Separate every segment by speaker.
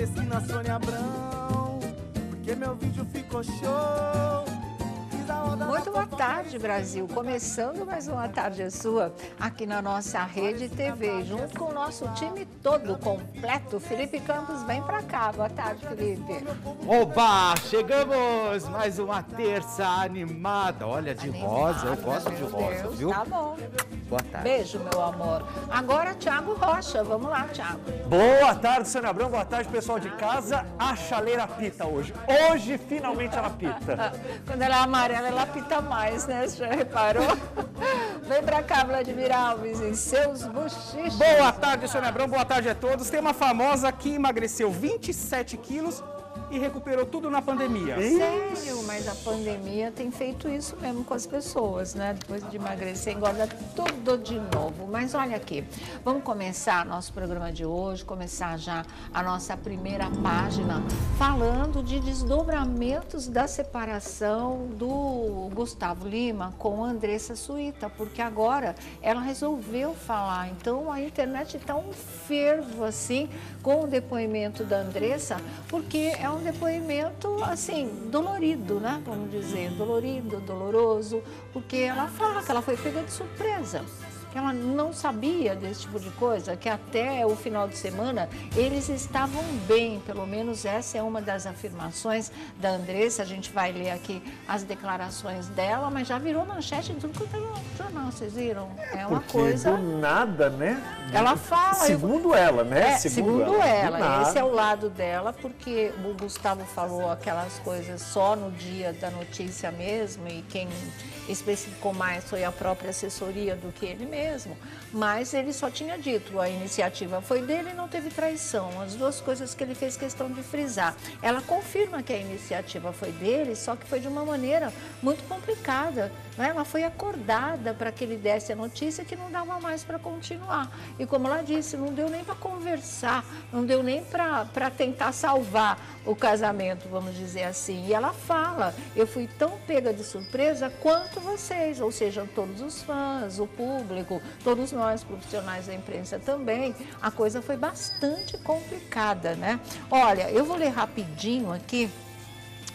Speaker 1: pareci na Sônia Abrão, porque meu vídeo ficou show.
Speaker 2: Muito boa tarde, Brasil. Começando mais uma tarde sua aqui na nossa rede TV, junto com o nosso time todo completo. Felipe Campos, vem pra cá. Boa tarde, Felipe.
Speaker 3: Oba! Chegamos! Mais uma terça animada. Olha, de animada, rosa. Eu gosto de rosa,
Speaker 2: Deus,
Speaker 3: viu?
Speaker 2: Tá bom.
Speaker 3: Boa tarde.
Speaker 2: Beijo, meu amor. Agora, Thiago Rocha. Vamos lá, Thiago.
Speaker 4: Boa tarde, Sônia Abrão. Boa tarde, pessoal de casa. A chaleira pita hoje. Hoje, finalmente, ela pita.
Speaker 2: Quando ela é amarela, ela pita mais, né? Você já reparou? Vem pra cá, Vladimir Alves, em seus bochichos.
Speaker 5: Boa tarde, Sônia Abrão. Boa tarde a todos. Tem uma famosa que emagreceu 27 quilos e recuperou tudo na pandemia.
Speaker 2: Sério, mas a pandemia tem feito isso mesmo com as pessoas, né? Depois de emagrecer, engorda tudo de novo. Mas olha aqui, vamos começar nosso programa de hoje, começar já a nossa primeira página falando de desdobramentos da separação do Gustavo Lima com a Andressa Suíta, porque agora ela resolveu falar. Então a internet está um fervo assim com o depoimento da Andressa, porque é um um depoimento assim, dolorido, né? Vamos dizer, dolorido, doloroso, porque ela fala que ela foi pega de surpresa que ela não sabia desse tipo de coisa, que até o final de semana eles estavam bem, pelo menos essa é uma das afirmações da Andressa, a gente vai ler aqui as declarações dela, mas já virou manchete de tudo quanto é jornal, vocês viram? É uma
Speaker 4: Porque
Speaker 2: coisa...
Speaker 4: do nada, né?
Speaker 2: Ela fala...
Speaker 4: Segundo eu... ela, né?
Speaker 2: É, segundo, segundo ela,
Speaker 4: ela
Speaker 2: esse é o lado dela, porque o Gustavo falou aquelas coisas só no dia da notícia mesmo, e quem especificou mais foi a própria assessoria do que ele mesmo, mas ele só tinha dito, a iniciativa foi dele e não teve traição, as duas coisas que ele fez questão de frisar. Ela confirma que a iniciativa foi dele, só que foi de uma maneira muito complicada, né? ela foi acordada para que ele desse a notícia que não dava mais para continuar. E como ela disse, não deu nem para conversar, não deu nem para tentar salvar o casamento, vamos dizer assim. E ela fala, eu fui tão pega de surpresa quanto vocês, ou seja, todos os fãs, o público, todos nós profissionais da imprensa também, a coisa foi bastante complicada, né? Olha, eu vou ler rapidinho aqui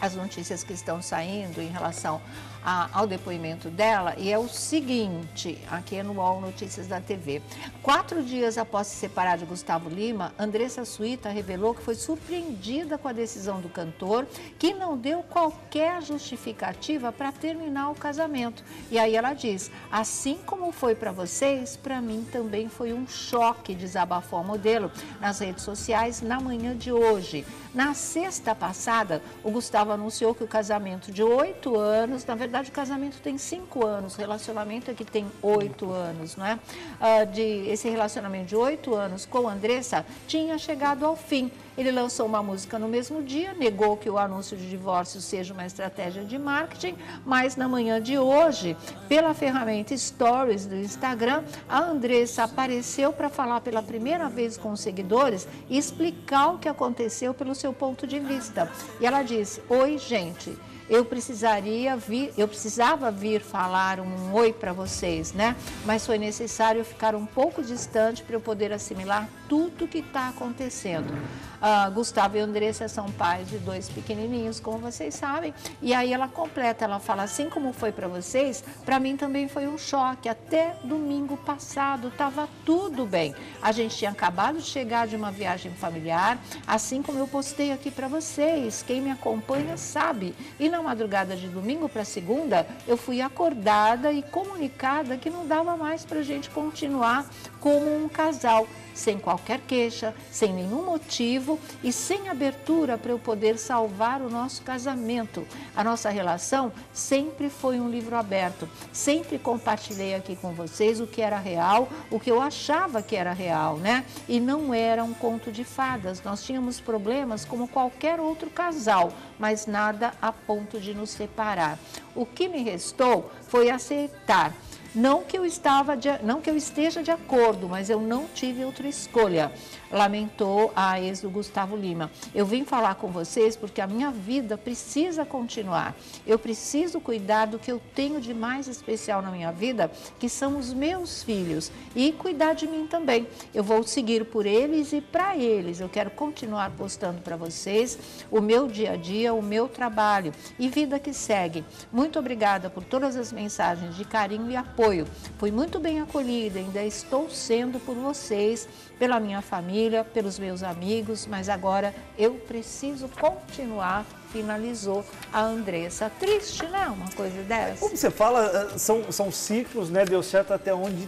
Speaker 2: as notícias que estão saindo em relação a, ao depoimento dela e é o seguinte, aqui é no UOL Notícias da TV. Quatro dias após se separar de Gustavo Lima, Andressa Suíta revelou que foi surpreendida com a decisão do cantor, que não deu qualquer justificativa para terminar o casamento. E aí ela diz, assim como foi para vocês, para mim também foi um choque, desabafou a modelo nas redes sociais na manhã de hoje. Na sexta passada, o Gustavo anunciou que o casamento de oito anos, na verdade, o casamento tem cinco anos, o relacionamento é que tem oito anos, não é? Uh, de, esse relacionamento de oito anos com a Andressa tinha chegado ao fim. Ele lançou uma música no mesmo dia, negou que o anúncio de divórcio seja uma estratégia de marketing, mas na manhã de hoje, pela ferramenta Stories do Instagram, a Andressa apareceu para falar pela primeira vez com os seguidores e explicar o que aconteceu pelo seu ponto de vista. E ela disse: Oi, gente eu precisaria vir, eu precisava vir falar um oi para vocês, né? Mas foi necessário ficar um pouco distante para eu poder assimilar tudo que está acontecendo. Uh, Gustavo e Andressa são pais de dois pequenininhos, como vocês sabem. E aí ela completa, ela fala assim como foi para vocês, para mim também foi um choque. Até domingo passado estava tudo bem. A gente tinha acabado de chegar de uma viagem familiar, assim como eu postei aqui para vocês. Quem me acompanha sabe. E na madrugada de domingo para segunda, eu fui acordada e comunicada que não dava mais para a gente continuar como um casal sem qualquer queixa, sem nenhum motivo e sem abertura para eu poder salvar o nosso casamento. A nossa relação sempre foi um livro aberto. Sempre compartilhei aqui com vocês o que era real, o que eu achava que era real, né? E não era um conto de fadas. Nós tínhamos problemas como qualquer outro casal, mas nada a ponto de nos separar. O que me restou foi aceitar Não que eu estava, de, não que eu esteja de acordo, mas eu não tive outra escolha. Lamentou a ex do Gustavo Lima. Eu vim falar com vocês porque a minha vida precisa continuar. Eu preciso cuidar do que eu tenho de mais especial na minha vida, que são os meus filhos, e cuidar de mim também. Eu vou seguir por eles e para eles. Eu quero continuar postando para vocês o meu dia a dia, o meu trabalho e vida que segue. Muito obrigada por todas as mensagens de carinho e apoio. Fui muito bem acolhida, ainda estou sendo por vocês, pela minha família, pelos meus amigos, mas agora eu preciso continuar finalizou a Andressa. Triste, né? Uma coisa dessa.
Speaker 4: Como você fala, eh, são, são ciclos, né? Deu certo até onde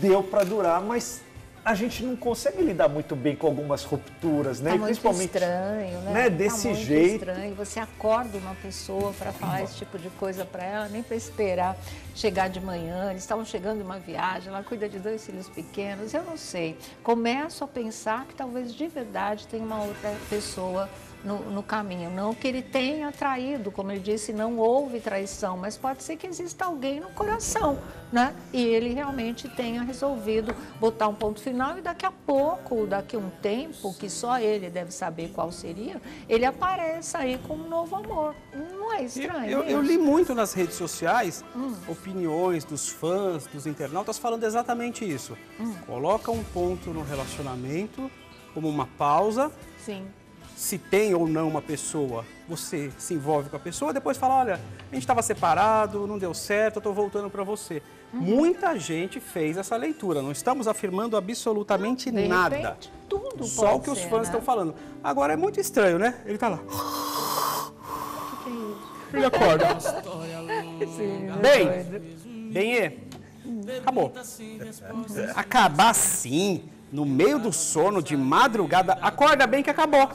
Speaker 4: deu para durar, mas a gente não consegue lidar muito bem com algumas rupturas, né?
Speaker 2: Tá
Speaker 4: E
Speaker 2: muito
Speaker 4: principalmente
Speaker 2: estranho, né?
Speaker 4: né, desse
Speaker 2: tá muito
Speaker 4: jeito.
Speaker 2: estranho. Você acorda uma pessoa para falar esse tipo de coisa para ela, nem para esperar chegar de manhã. Eles estavam chegando de uma viagem, ela cuida de dois filhos pequenos. Eu não sei. Começo a pensar que talvez de verdade tem uma outra pessoa no, no, caminho. Não que ele tenha traído, como ele disse, não houve traição, mas pode ser que exista alguém no coração, né? E ele realmente tenha resolvido botar um ponto final e daqui a pouco, daqui a um tempo, que só ele deve saber qual seria, ele apareça aí com um novo amor. Não é estranho?
Speaker 5: Eu, eu li muito nas redes sociais opiniões dos fãs, dos internautas falando exatamente isso. Coloca um ponto no relacionamento como uma pausa
Speaker 2: Sim.
Speaker 5: Se tem ou não uma pessoa, você se envolve com a pessoa, depois fala, olha, a gente estava separado, não deu certo, eu estou voltando para você. Muita gente fez essa leitura, não estamos afirmando absolutamente
Speaker 2: De
Speaker 5: nada.
Speaker 2: repente, tudo
Speaker 5: Só o que os fãs
Speaker 2: né?
Speaker 5: estão falando. Agora é muito estranho, né? Ele tá lá.
Speaker 2: O que é isso?
Speaker 5: Ele acorda.
Speaker 2: Sim,
Speaker 5: Bem, Benê, acabou. Acabar assim, no meio do sono, de madrugada, acorda bem que acabou.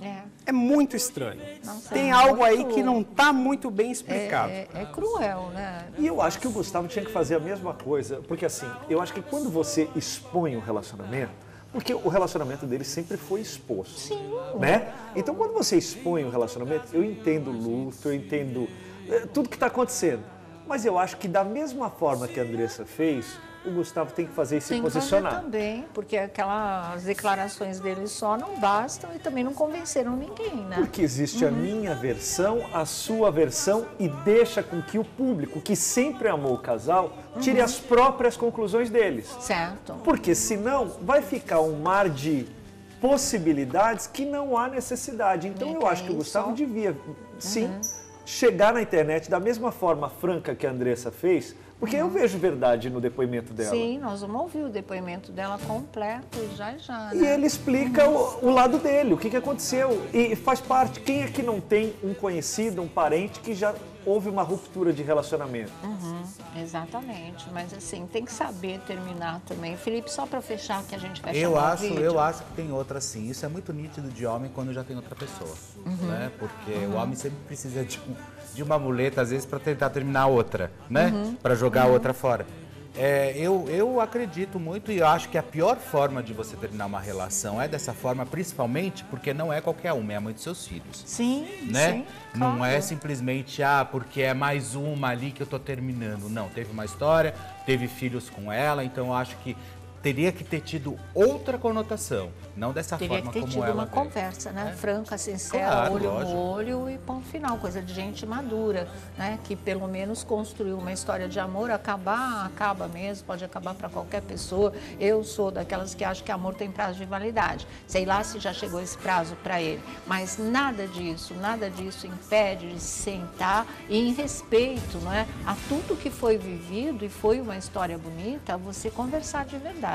Speaker 2: É.
Speaker 5: É muito estranho.
Speaker 2: Nossa,
Speaker 5: Tem
Speaker 2: é
Speaker 5: algo aí
Speaker 2: muito-
Speaker 5: que não está muito bem
Speaker 2: É,
Speaker 5: explicado.
Speaker 2: é- é cruel, né?
Speaker 4: E eu acho que o Gustavo tinha que fazer a mesma coisa, porque assim, eu acho que quando você expõe o relacionamento, porque o relacionamento dele sempre foi exposto.
Speaker 2: Sim.
Speaker 4: Né? Então quando você expõe o relacionamento, eu entendo o luto, eu entendo eh, tudo que está acontecendo. Mas eu acho que da mesma forma que a Andressa fez, o Gustavo tem que fazer e se
Speaker 2: Tem fazer
Speaker 4: posicionar.
Speaker 2: também, porque aquelas declarações dele só não bastam e também não convenceram ninguém, né?
Speaker 4: Porque existe a minha versão, a sua versão e deixa com que o público, que sempre amou o casal, tire as próprias conclusões deles.
Speaker 2: Certo.
Speaker 4: Porque senão vai ficar um mar de possibilidades que não há necessidade. Então
Speaker 2: É
Speaker 4: eu acho que o
Speaker 2: aí
Speaker 4: Gustavo
Speaker 2: só-
Speaker 4: devia, sim, chegar na internet da mesma forma franca que a Andressa fez, porque eu vejo verdade no depoimento dela.
Speaker 2: Sim, nós vamos ouvir o depoimento dela completo já já,
Speaker 4: E
Speaker 2: né?
Speaker 4: ele explica o, o lado dele, o que, que aconteceu. E faz parte. Quem é que não tem um conhecido, um parente que já houve uma ruptura de relacionamento?
Speaker 2: Uhum, exatamente, mas assim, tem que saber terminar também. Felipe, só para fechar que a gente vai
Speaker 3: Eu
Speaker 2: chamar o
Speaker 3: acho,
Speaker 2: vídeo.
Speaker 3: eu acho que tem outra sim. Isso é muito nítido de homem quando já tem outra pessoa,
Speaker 2: Uhum.
Speaker 3: né? Porque o homem sempre precisa de, um- de uma muleta às vezes para tentar terminar outra, né?
Speaker 2: Uhum.
Speaker 3: Para jogar a outra fora. É, eu, eu acredito muito e eu acho que a pior forma de você terminar uma relação é dessa forma, principalmente porque não é qualquer uma, é a mãe dos seus filhos.
Speaker 2: Sim,
Speaker 3: né?
Speaker 2: sim.
Speaker 3: Não
Speaker 2: claro.
Speaker 3: é simplesmente, ah, porque é mais uma ali que eu tô terminando. Não, teve uma história, teve filhos com ela, então eu acho que teria que ter tido outra conotação, não dessa
Speaker 2: Teria que
Speaker 3: forma
Speaker 2: ter
Speaker 3: como
Speaker 2: tido
Speaker 3: ela
Speaker 2: uma
Speaker 3: veio.
Speaker 2: conversa, né? Franca, sincera,
Speaker 3: Claro,
Speaker 2: olho
Speaker 3: lógico.
Speaker 2: no olho e ponto final, coisa de gente madura, né? Que pelo menos construiu uma história de amor, acabar, acaba mesmo, pode acabar para qualquer pessoa. Eu sou daquelas que acham que amor tem prazo de validade. Sei lá se já chegou esse prazo para ele, mas nada disso, nada disso impede de sentar e em respeito, não é? A tudo que foi vivido e foi uma história bonita, você conversar de verdade.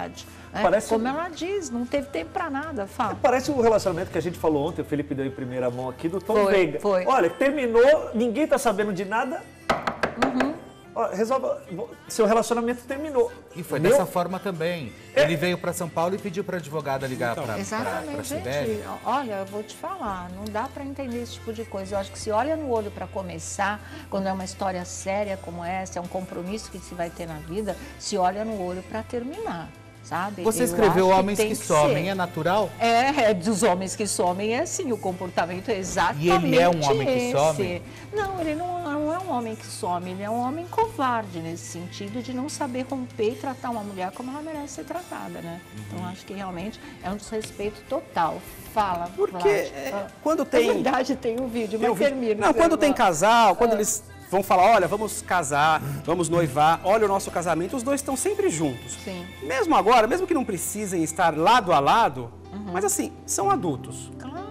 Speaker 2: Né?
Speaker 4: Parece
Speaker 2: Como
Speaker 4: um-
Speaker 2: ela diz, não teve tempo para nada, fala.
Speaker 4: Parece o relacionamento que a gente falou ontem, o Felipe deu em primeira mão aqui, do Tom
Speaker 2: Foi,
Speaker 4: Veiga.
Speaker 2: foi.
Speaker 4: Olha, terminou, ninguém tá sabendo de nada.
Speaker 2: Uhum.
Speaker 4: Resolve, seu relacionamento terminou.
Speaker 3: E foi
Speaker 4: Meu-
Speaker 3: dessa forma também. Ele veio para São Paulo e pediu para advogada ligar para
Speaker 2: Exatamente, gente. Olha, eu vou te falar, não dá para entender esse tipo de coisa. Eu acho que se olha no olho para começar, quando é uma história séria como essa, é um compromisso que se vai ter na vida, se olha no olho para terminar, sabe?
Speaker 3: Você
Speaker 2: Eu
Speaker 3: escreveu
Speaker 2: que
Speaker 3: Homens que,
Speaker 2: ser.
Speaker 3: Somem, é natural?
Speaker 2: É, é, dos homens que somem é assim, o comportamento é exatamente
Speaker 3: E ele é um homem que
Speaker 2: esse.
Speaker 3: some?
Speaker 2: Não, ele não, não é um homem que some, ele é um homem covarde nesse sentido de não saber romper e tratar uma mulher como ela merece ser tratada, né? Então acho que realmente é um desrespeito total. Fala,
Speaker 5: Porque
Speaker 2: Vlad.
Speaker 5: é, quando tem-
Speaker 2: Na verdade tem um vídeo,
Speaker 5: Tem
Speaker 2: mas
Speaker 5: um vídeo-
Speaker 2: termina.
Speaker 5: Não, quando tem casal, quando
Speaker 2: Ah.
Speaker 5: eles vão falar, olha, vamos casar, vamos noivar, olha o nosso casamento, os dois estão sempre juntos.
Speaker 2: Sim.
Speaker 5: Mesmo agora, mesmo que não precisem estar lado a lado,
Speaker 2: Uhum.
Speaker 5: mas assim, são adultos.
Speaker 2: Claro,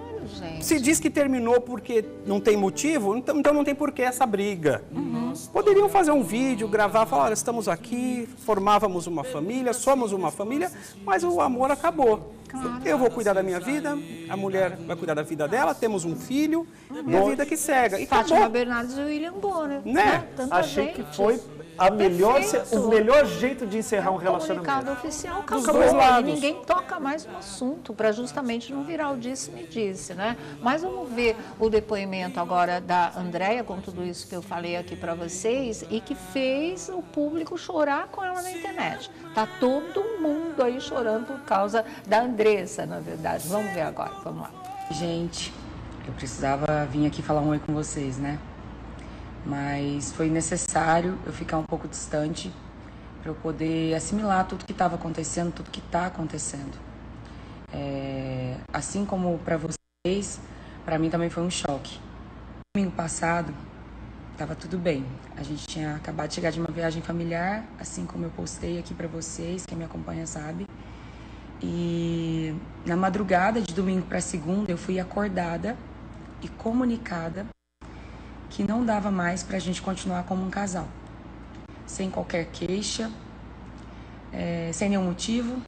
Speaker 2: gente.
Speaker 5: Se diz que terminou porque não tem motivo, então, então não tem por que essa briga.
Speaker 2: Uhum.
Speaker 5: Poderiam fazer um vídeo, gravar, falar, olha, estamos aqui, formávamos uma família, somos uma família, mas o amor acabou. Eu vou cuidar da minha vida, a mulher vai cuidar da vida dela, temos um filho, e a vida que segue. E
Speaker 2: Fátima
Speaker 5: acabou.
Speaker 2: Bernardes e William Bonner.
Speaker 5: Né?
Speaker 2: Tanta
Speaker 4: Achei
Speaker 2: gente.
Speaker 4: que foi a melhor,
Speaker 2: Perfeito.
Speaker 4: o melhor jeito de encerrar um
Speaker 2: Comunicado
Speaker 4: relacionamento.
Speaker 2: oficial
Speaker 5: Dos
Speaker 2: acabou.
Speaker 5: dois
Speaker 2: E
Speaker 5: lados.
Speaker 2: ninguém toca mais no assunto para justamente não virar o disse-me-disse, né? Mas vamos ver o depoimento agora da Andréia com tudo isso que eu falei aqui para vocês e que fez o público chorar com ela na internet. Tá todo mundo aí chorando por causa da Andressa, na verdade. Vamos ver agora, vamos lá.
Speaker 6: Gente, eu precisava vir aqui falar um oi com vocês, né? Mas foi necessário eu ficar um pouco distante para eu poder assimilar tudo que estava acontecendo, tudo que está acontecendo. É, assim como para vocês, para mim também foi um choque. Domingo passado, estava tudo bem. A gente tinha acabado de chegar de uma viagem familiar, assim como eu postei aqui para vocês, quem me acompanha sabe. E na madrugada de domingo para segunda, eu fui acordada e comunicada que não dava mais para a gente continuar como um casal, sem qualquer queixa, eh, sem nenhum motivo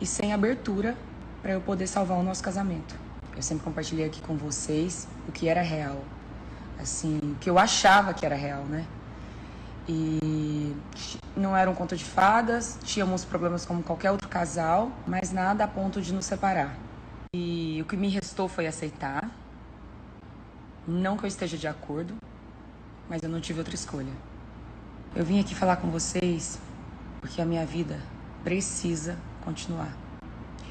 Speaker 6: e sem abertura para eu poder salvar o nosso casamento. Eu sempre compartilhei aqui com vocês o que era real, assim, o que eu achava que era real, né? E não era um conto de fadas, tínhamos problemas como qualquer outro casal, mas nada a ponto de nos separar. E o que me restou foi aceitar. Não que eu esteja de acordo, mas eu não tive outra escolha. Eu vim aqui falar com vocês porque a minha vida precisa continuar.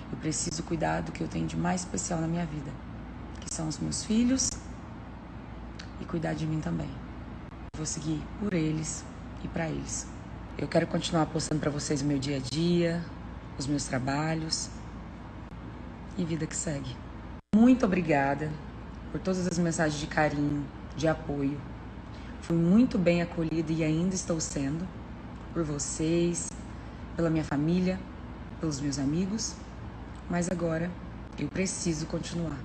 Speaker 6: Eu preciso cuidar do que eu tenho de mais especial na minha vida, que são os meus filhos e cuidar de mim também. Vou seguir por eles e para eles. Eu quero continuar postando para vocês o meu dia a dia, os meus trabalhos e vida que segue. Muito obrigada por todas as mensagens de carinho, de apoio. Fui muito bem acolhida e ainda estou sendo por vocês, pela minha família, pelos meus amigos, mas agora eu preciso continuar.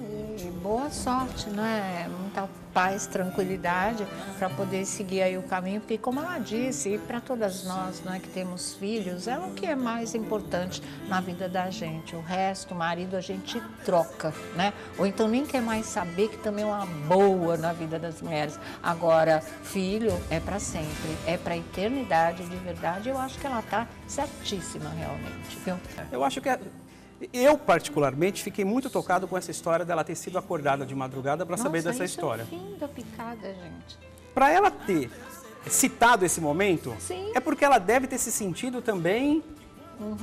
Speaker 2: E boa sorte, né? Muita paz, tranquilidade para poder seguir aí o caminho, porque como ela disse, e para todas nós, né, que temos filhos, é o que é mais importante na vida da gente. O resto, o marido a gente troca, né? Ou então nem quer mais saber que também é uma boa na vida das mulheres. Agora, filho é para sempre, é para eternidade, de verdade. Eu acho que ela tá certíssima realmente, viu?
Speaker 5: Eu acho que é- eu particularmente fiquei muito tocado com essa história dela ter sido acordada de madrugada para saber dessa
Speaker 2: isso
Speaker 5: história.
Speaker 2: É o fim da picada, gente.
Speaker 5: Para ela ter citado esse momento,
Speaker 2: Sim.
Speaker 5: é porque ela deve ter se sentido também.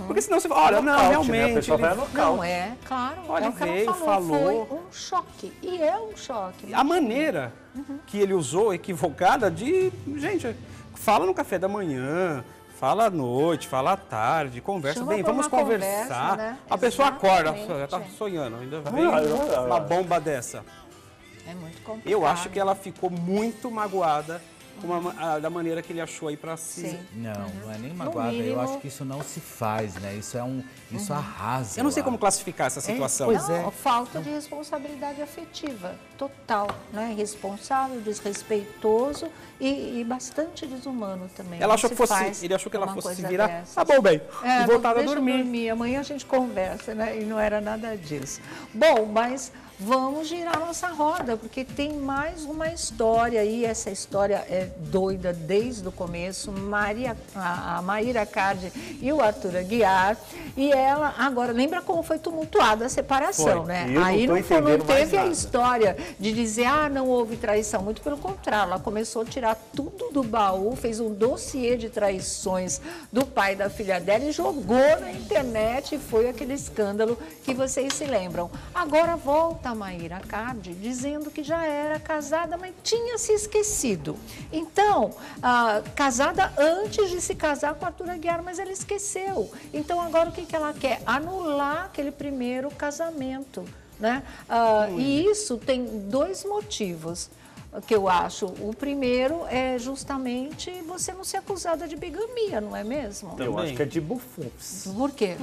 Speaker 5: Porque senão você fala, olha, não,
Speaker 4: né? A
Speaker 5: realmente.
Speaker 4: pessoa
Speaker 5: ele-.
Speaker 2: Não é, claro.
Speaker 5: Olha,
Speaker 2: é o que ela
Speaker 5: veio,
Speaker 2: falou,
Speaker 5: falou.
Speaker 2: Foi um choque. E é um choque.
Speaker 5: A maneira que ele usou, equivocada, de. Gente, fala no café da manhã, fala à noite, fala à tarde, conversa
Speaker 2: Chama
Speaker 5: bem, vamos conversar.
Speaker 2: conversa, né?
Speaker 5: A pessoa acorda, já tá sonhando, ainda vem uma bomba dessa.
Speaker 2: É muito complicado.
Speaker 5: Eu acho que ela ficou muito magoada a da maneira que ele achou aí pra se.
Speaker 2: Sim.
Speaker 3: Não, não é nem magoada.
Speaker 2: mínimo-
Speaker 3: Eu acho que isso não se faz, né? Isso é um. Isso arrasa.
Speaker 5: Eu não sei como classificar essa situação.
Speaker 3: pois
Speaker 2: Não,
Speaker 3: é.
Speaker 2: falta de responsabilidade afetiva, total, né? Irresponsável, desrespeitoso e, e bastante desumano também.
Speaker 5: Ela
Speaker 2: Não
Speaker 5: achou que fosse, ele achou que ela fosse se virar.
Speaker 2: dessas.
Speaker 5: Tá bom, bem.
Speaker 2: É,
Speaker 5: e voltar a
Speaker 2: eu
Speaker 5: dormir.
Speaker 2: Amanhã a gente conversa, né? E não era nada disso. Bom, mas vamos girar nossa roda, porque tem mais uma história aí. Essa história é doida desde o começo. Maria, a, a Maíra Cardi e o Arthur Aguiar. E ela, agora, lembra como foi tumultuada a separação,
Speaker 4: Foi.
Speaker 2: né?
Speaker 4: Eu
Speaker 2: aí não, foi- não teve a história de dizer, ah, não houve traição. Muito pelo contrário, ela começou a tirar tudo do baú, fez um dossiê de traições do pai da filha dela e jogou na internet e foi aquele escândalo que vocês se lembram. Agora volta da Maíra Cardi dizendo que já era casada, mas tinha se esquecido. Então, ah, casada antes de se casar com Arthur Aguiar, mas ela esqueceu. Então, agora o que, que ela quer? Anular aquele primeiro casamento. Né? Ah, e isso tem dois motivos que eu acho. O primeiro é justamente você não ser acusada de bigamia, não é mesmo?
Speaker 4: Eu
Speaker 5: Também.
Speaker 4: acho que é de bufunfos.
Speaker 2: Por quê?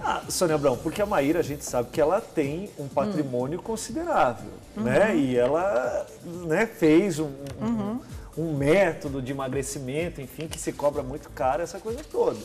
Speaker 4: Ah, Sônia Abrão, porque a Maíra a gente sabe que ela tem um patrimônio considerável, né? E ela né, fez um, um- um método de emagrecimento, enfim, que se cobra muito caro, essa coisa toda.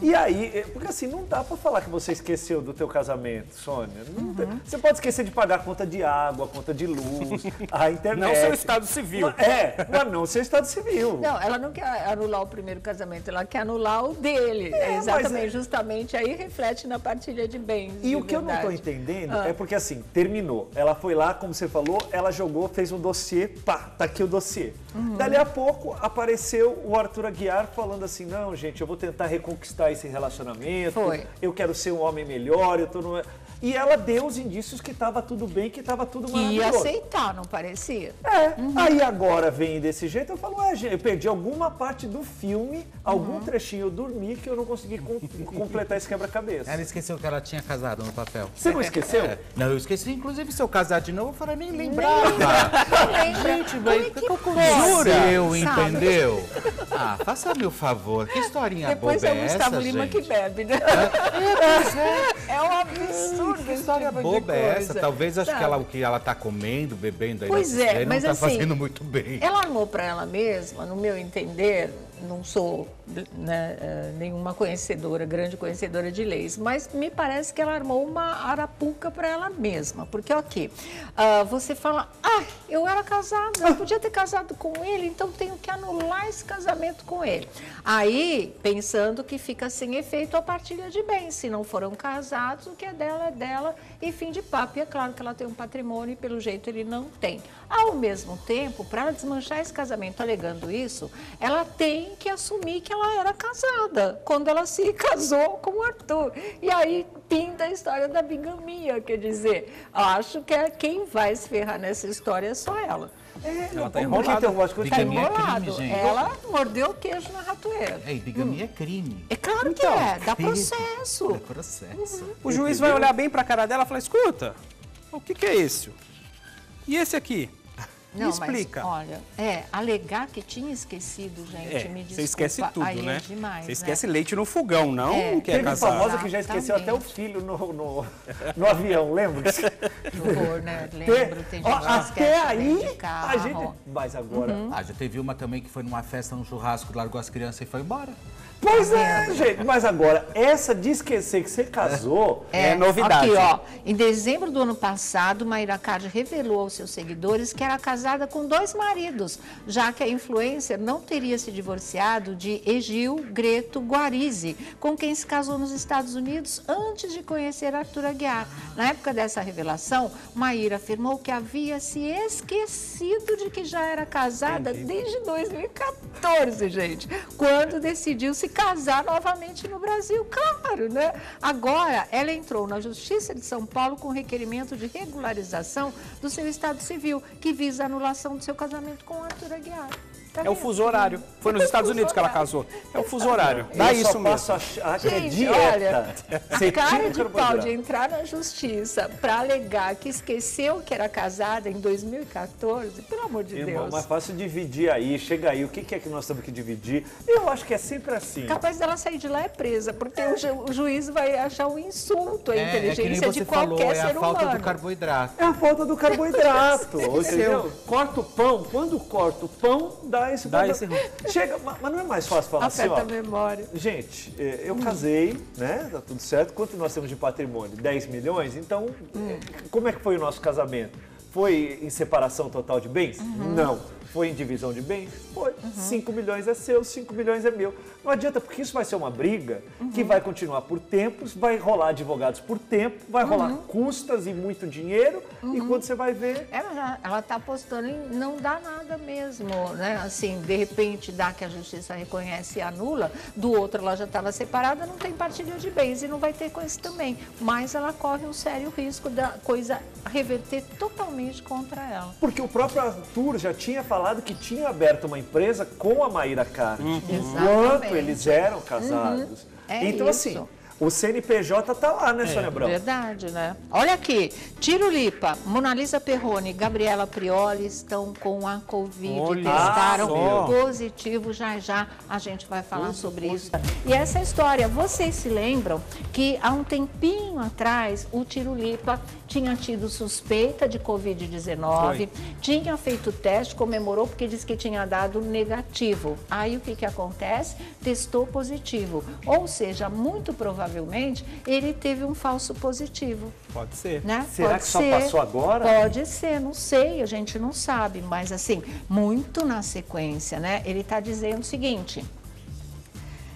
Speaker 4: E aí, é, porque assim, não dá pra falar que você esqueceu do teu casamento, Sônia. Não tem- Você pode esquecer de pagar a conta de água, a conta de luz, a internet.
Speaker 5: Não seu estado civil.
Speaker 4: É, mas não seu estado civil.
Speaker 2: Não, ela não quer anular o primeiro casamento, ela quer anular o dele.
Speaker 4: É,
Speaker 2: É, exatamente,
Speaker 4: mas é-
Speaker 2: justamente aí reflete na partilha de bens.
Speaker 4: E
Speaker 2: de
Speaker 4: o que eu não estou
Speaker 2: verdade.
Speaker 4: entendendo
Speaker 2: Ah.
Speaker 4: é porque assim, terminou. Ela foi lá, como você falou, ela jogou, fez um dossiê, pá, tá aqui o dossiê.
Speaker 2: Uhum.
Speaker 4: Dali a pouco apareceu o Arthur Aguiar falando assim: não, gente, eu vou tentar reconquistar esse relacionamento.
Speaker 2: Foi.
Speaker 4: Eu quero ser um homem melhor, eu tô no... E ela deu os indícios que estava tudo bem, que estava tudo
Speaker 2: Que ia
Speaker 4: maravilhoso.
Speaker 2: aceitar, não parecia?
Speaker 4: É, aí agora vem desse jeito, eu falo, é, gente, eu perdi alguma parte do filme, algum
Speaker 2: Uhum.
Speaker 4: trechinho, eu dormi que eu não consegui com- completar esse quebra-cabeça.
Speaker 3: Ela esqueceu que ela tinha casado no papel.
Speaker 4: Você não esqueceu?
Speaker 3: É. Não, eu esqueci. Inclusive, se eu casar de novo, eu falei, nem lembrava.
Speaker 2: Gente,
Speaker 3: mas
Speaker 2: que
Speaker 3: Jureu,
Speaker 2: sabe?
Speaker 3: entendeu? Ah, faça-me o favor. Que historinha
Speaker 2: Depois
Speaker 3: boba
Speaker 2: é o
Speaker 3: é
Speaker 2: Gustavo
Speaker 3: essa,
Speaker 2: Lima
Speaker 3: gente?
Speaker 2: que bebe, né? É um absurdo
Speaker 3: Que
Speaker 2: esse
Speaker 3: história boba é essa? Talvez acho que ela, o que ela tá comendo, bebendo aí
Speaker 2: Pois é,
Speaker 3: não tá
Speaker 2: assim,
Speaker 3: fazendo muito bem.
Speaker 2: Ela armou para ela mesma, no meu entender, não sou né, eh, nenhuma conhecedora, grande conhecedora de leis, mas me parece que ela armou uma arapuca para ela mesma. Porque, ok, ah, você fala, ah, eu era casada, eu podia ter casado com ele, então tenho que anular esse casamento com ele. Aí, pensando que fica sem efeito a partilha de bens. Se não foram casados, o que é dela é dela e fim de papo. E é claro que ela tem um patrimônio e, pelo jeito, ele não tem. Ao mesmo tempo, para desmanchar esse casamento alegando isso, ela tem que assumir que ela era casada quando ela se casou com o Arthur. E aí pinta a história da bigamia, quer dizer, acho que é quem vai se ferrar nessa história é só ela.
Speaker 5: Ela tá
Speaker 4: Porque
Speaker 5: enrolada.
Speaker 4: coisas
Speaker 2: Tá
Speaker 4: que
Speaker 3: é crime, gente.
Speaker 2: ela mordeu o queijo na ratoeira.
Speaker 3: É, e bigamia é crime.
Speaker 2: É claro que
Speaker 4: Então,
Speaker 2: é, dá
Speaker 3: Crime.
Speaker 2: processo.
Speaker 3: É processo.
Speaker 5: O juiz vai olhar bem pra cara dela e falar: escuta, o que, que é isso? E esse aqui? Me
Speaker 2: Não,
Speaker 5: explica.
Speaker 2: mas olha, é, alegar que tinha esquecido, gente,
Speaker 5: É,
Speaker 2: me desculpa.
Speaker 5: você esquece tudo,
Speaker 2: aí
Speaker 5: né?
Speaker 2: É demais,
Speaker 5: você esquece
Speaker 2: né?
Speaker 5: leite no fogão, não
Speaker 2: É.
Speaker 5: que é
Speaker 4: Teve
Speaker 5: casado.
Speaker 4: famosa que já esqueceu até o filho no, no, no avião, lembra?
Speaker 2: Que horror, né? Lembro, tem gente
Speaker 4: Ó,
Speaker 2: que
Speaker 4: até aí,
Speaker 2: de carro.
Speaker 4: a gente... Mas agora...
Speaker 3: Ah, já teve uma também que foi numa festa, num churrasco, largou as crianças e foi embora.
Speaker 4: Pois é, gente. Mas agora, essa de esquecer que você casou...
Speaker 5: É novidade.
Speaker 2: Aqui, ó. Em dezembro do ano passado, Mayra Card revelou aos seus seguidores que era casada com dois maridos, já que a influencer não teria se divorciado de Egil Greto Guarizi, com quem se casou nos Estados Unidos antes de conhecer Arthur Aguiar. Na época dessa revelação, Maíra afirmou que havia se esquecido de que já era casada desde 2014, gente, quando decidiu se casar novamente no Brasil. Claro, né? Agora, ela entrou na Justiça de São Paulo com requerimento de regularização do seu estado civil, que visa a anulação do seu casamento com Arthur Aguiar. Tá
Speaker 5: É o fuso horário. Foi nos
Speaker 2: É
Speaker 5: Estados Unidos que ela casou. É o fuso horário. Dá
Speaker 4: eu
Speaker 5: isso
Speaker 4: só
Speaker 5: mesmo.
Speaker 4: passo a achar que é
Speaker 2: Gente,
Speaker 4: dieta.
Speaker 2: olha,
Speaker 4: Você
Speaker 2: a cara de pau de entrar na justiça para alegar que esqueceu que era casada em 2014, pelo amor de
Speaker 4: Irmão,
Speaker 2: Deus.
Speaker 4: mais fácil dividir aí, chega aí, o que que é que nós temos que dividir? Eu acho que é sempre assim.
Speaker 2: Capaz dela sair de lá é presa, porque o, ju- o juiz vai achar um insulto à
Speaker 3: É, é
Speaker 2: inteligência
Speaker 3: você
Speaker 2: de qualquer
Speaker 3: falou, é
Speaker 2: ser
Speaker 3: a falta
Speaker 2: humano.
Speaker 3: do carboidrato.
Speaker 4: É a falta do carboidrato, entendeu? Corta o pão, quando corta o pão, dá esse
Speaker 5: Dá.
Speaker 4: Chega, ma- mas não é mais fácil falar assim,
Speaker 2: Afeta
Speaker 4: ó.
Speaker 2: a memória.
Speaker 4: Gente, eh, eu casei, né? Tá tudo certo. Quanto nós temos de patrimônio? 10 milhões? Então, eh, como é que foi o nosso casamento? Foi em separação total de bens? Não. Foi em divisão de bens? Foi. 5 milhões é seu, 5 milhões é meu. Não adianta, porque isso vai ser uma briga que vai continuar por tempos, vai rolar advogados por tempo, vai rolar custas e muito dinheiro, e quando você vai ver.
Speaker 2: Ela ela está apostando em não dar nada mesmo, né? Assim, de repente dá que a justiça reconhece e anula, do outro ela já estava separada, não tem partilha de bens e não vai ter com esse também. Mas ela corre um sério risco da coisa reverter totalmente contra ela.
Speaker 4: Porque o próprio Arthur já tinha falado que tinha aberto uma empresa com a Maíra Card, enquanto
Speaker 2: Exatamente.
Speaker 4: eles eram casados.
Speaker 2: É
Speaker 4: então,
Speaker 2: isso.
Speaker 4: assim, o CNPJ tá lá, né, Sônia Abrão?
Speaker 2: Verdade, né? Olha aqui, Tiro Lipa, Mona Lisa Perrone e Gabriela Prioli estão com a Covid,
Speaker 5: Olha
Speaker 2: testaram
Speaker 5: só.
Speaker 2: positivo, já já a gente vai falar sobre isso. E essa história, vocês se lembram que há um tempinho atrás o Tiro Lipa tinha tido suspeita de Covid-19, tinha feito teste, comemorou porque disse que tinha dado negativo. Aí o que, que acontece? Testou positivo. Ou seja, muito provavelmente ele teve um falso positivo.
Speaker 5: Pode ser.
Speaker 2: Né?
Speaker 4: Será
Speaker 2: Pode
Speaker 4: que só
Speaker 2: ser,
Speaker 4: passou agora?
Speaker 2: Pode ser, não sei, a gente não sabe, mas assim, muito na sequência, né? Ele está dizendo o seguinte.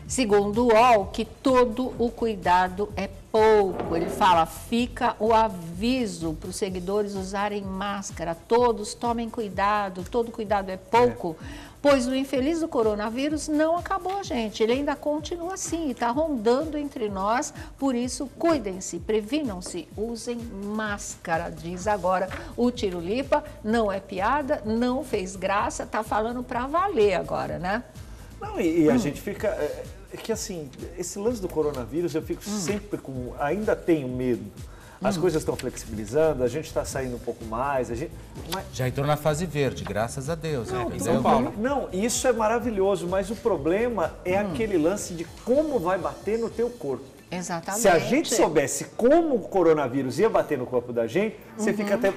Speaker 2: Segundo o UOL, que todo o cuidado é pouco. Ele fala, fica o aviso para os seguidores usarem máscara. Todos tomem cuidado, todo cuidado é pouco. Pois o infeliz do coronavírus não acabou, gente. Ele ainda continua assim, está rondando entre nós. Por isso, cuidem-se, previnam-se, usem máscara, diz agora o Tirulipa. Não é piada, não fez graça, está falando para valer agora, né?
Speaker 4: Não, e, e a gente fica. É, é que assim, esse lance do coronavírus, eu fico sempre com. Ainda tenho medo. As coisas estão flexibilizando, a gente está saindo um pouco mais. A gente, mas,
Speaker 3: Já entrou na fase verde, graças a Deus.
Speaker 4: não,
Speaker 3: entendeu?
Speaker 5: São Paulo.
Speaker 4: não, isso é maravilhoso, mas o problema é aquele lance de como vai bater no teu corpo.
Speaker 2: Exatamente.
Speaker 4: Se a gente soubesse como o coronavírus ia bater no corpo da gente, você fica até